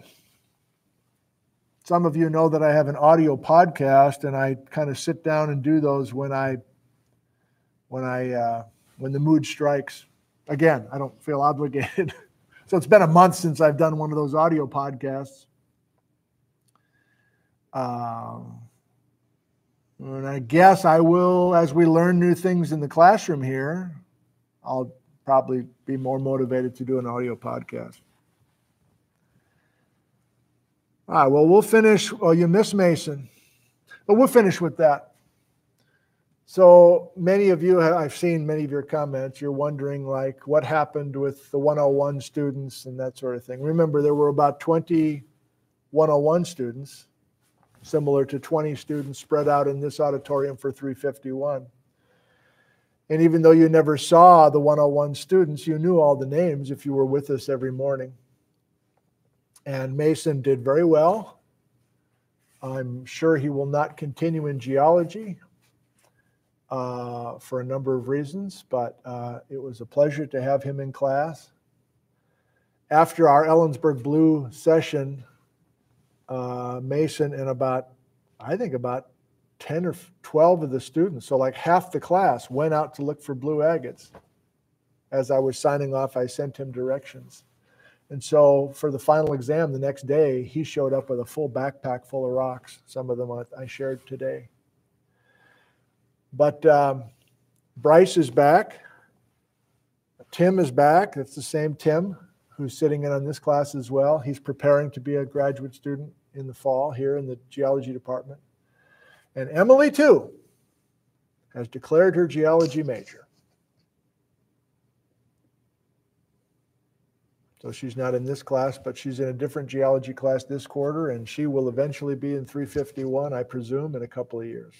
Some of you know that I have an audio podcast, and I kind of sit down and do those when I, when I, uh, when the mood strikes. Again, I don't feel obligated. [LAUGHS] so it's been a month since I've done one of those audio podcasts. Um, and I guess I will, as we learn new things in the classroom here, I'll probably be more motivated to do an audio podcast. All right, well, we'll finish. Oh, you miss Mason, but we'll finish with that. So many of you, I've seen many of your comments. You're wondering, like, what happened with the 101 students and that sort of thing. Remember, there were about 20 101 students, similar to 20 students spread out in this auditorium for 351. And even though you never saw the 101 students, you knew all the names if you were with us every morning. And Mason did very well. I'm sure he will not continue in geology uh, for a number of reasons, but uh, it was a pleasure to have him in class. After our Ellensburg Blue session, uh, Mason and about, I think about 10 or 12 of the students, so like half the class, went out to look for blue agates. As I was signing off, I sent him directions. And so for the final exam the next day, he showed up with a full backpack full of rocks. Some of them I shared today. But um, Bryce is back. Tim is back. That's the same Tim who's sitting in on this class as well. He's preparing to be a graduate student in the fall here in the geology department. And Emily, too, has declared her geology major. So she's not in this class, but she's in a different geology class this quarter, and she will eventually be in 351, I presume, in a couple of years.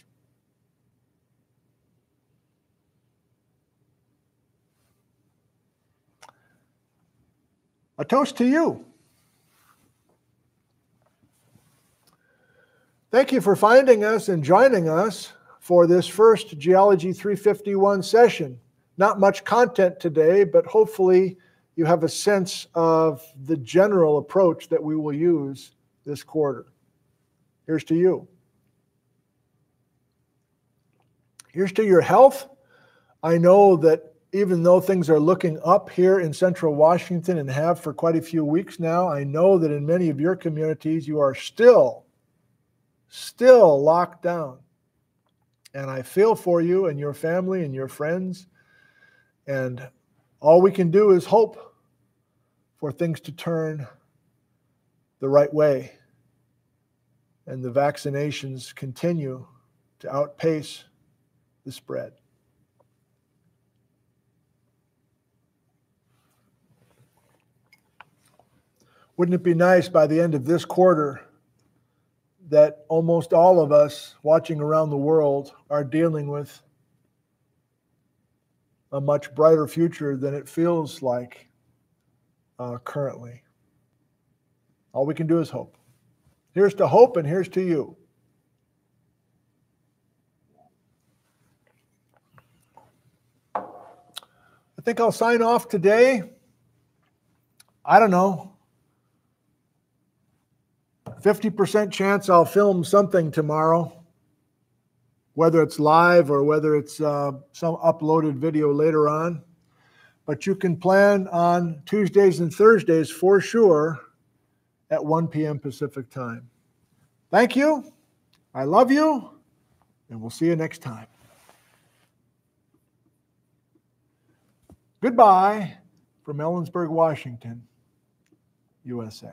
A toast to you. Thank you for finding us and joining us for this first Geology 351 session. Not much content today, but hopefully you have a sense of the general approach that we will use this quarter. Here's to you. Here's to your health. I know that even though things are looking up here in central Washington and have for quite a few weeks now, I know that in many of your communities you are still still locked down. And I feel for you and your family and your friends. And all we can do is hope for things to turn the right way and the vaccinations continue to outpace the spread. Wouldn't it be nice by the end of this quarter that almost all of us watching around the world are dealing with a much brighter future than it feels like uh, currently. All we can do is hope. Here's to hope, and here's to you. I think I'll sign off today. I don't know. 50% chance I'll film something tomorrow, whether it's live or whether it's uh, some uploaded video later on. But you can plan on Tuesdays and Thursdays for sure at 1 p.m. Pacific time. Thank you. I love you. And we'll see you next time. Goodbye from Ellensburg, Washington, USA.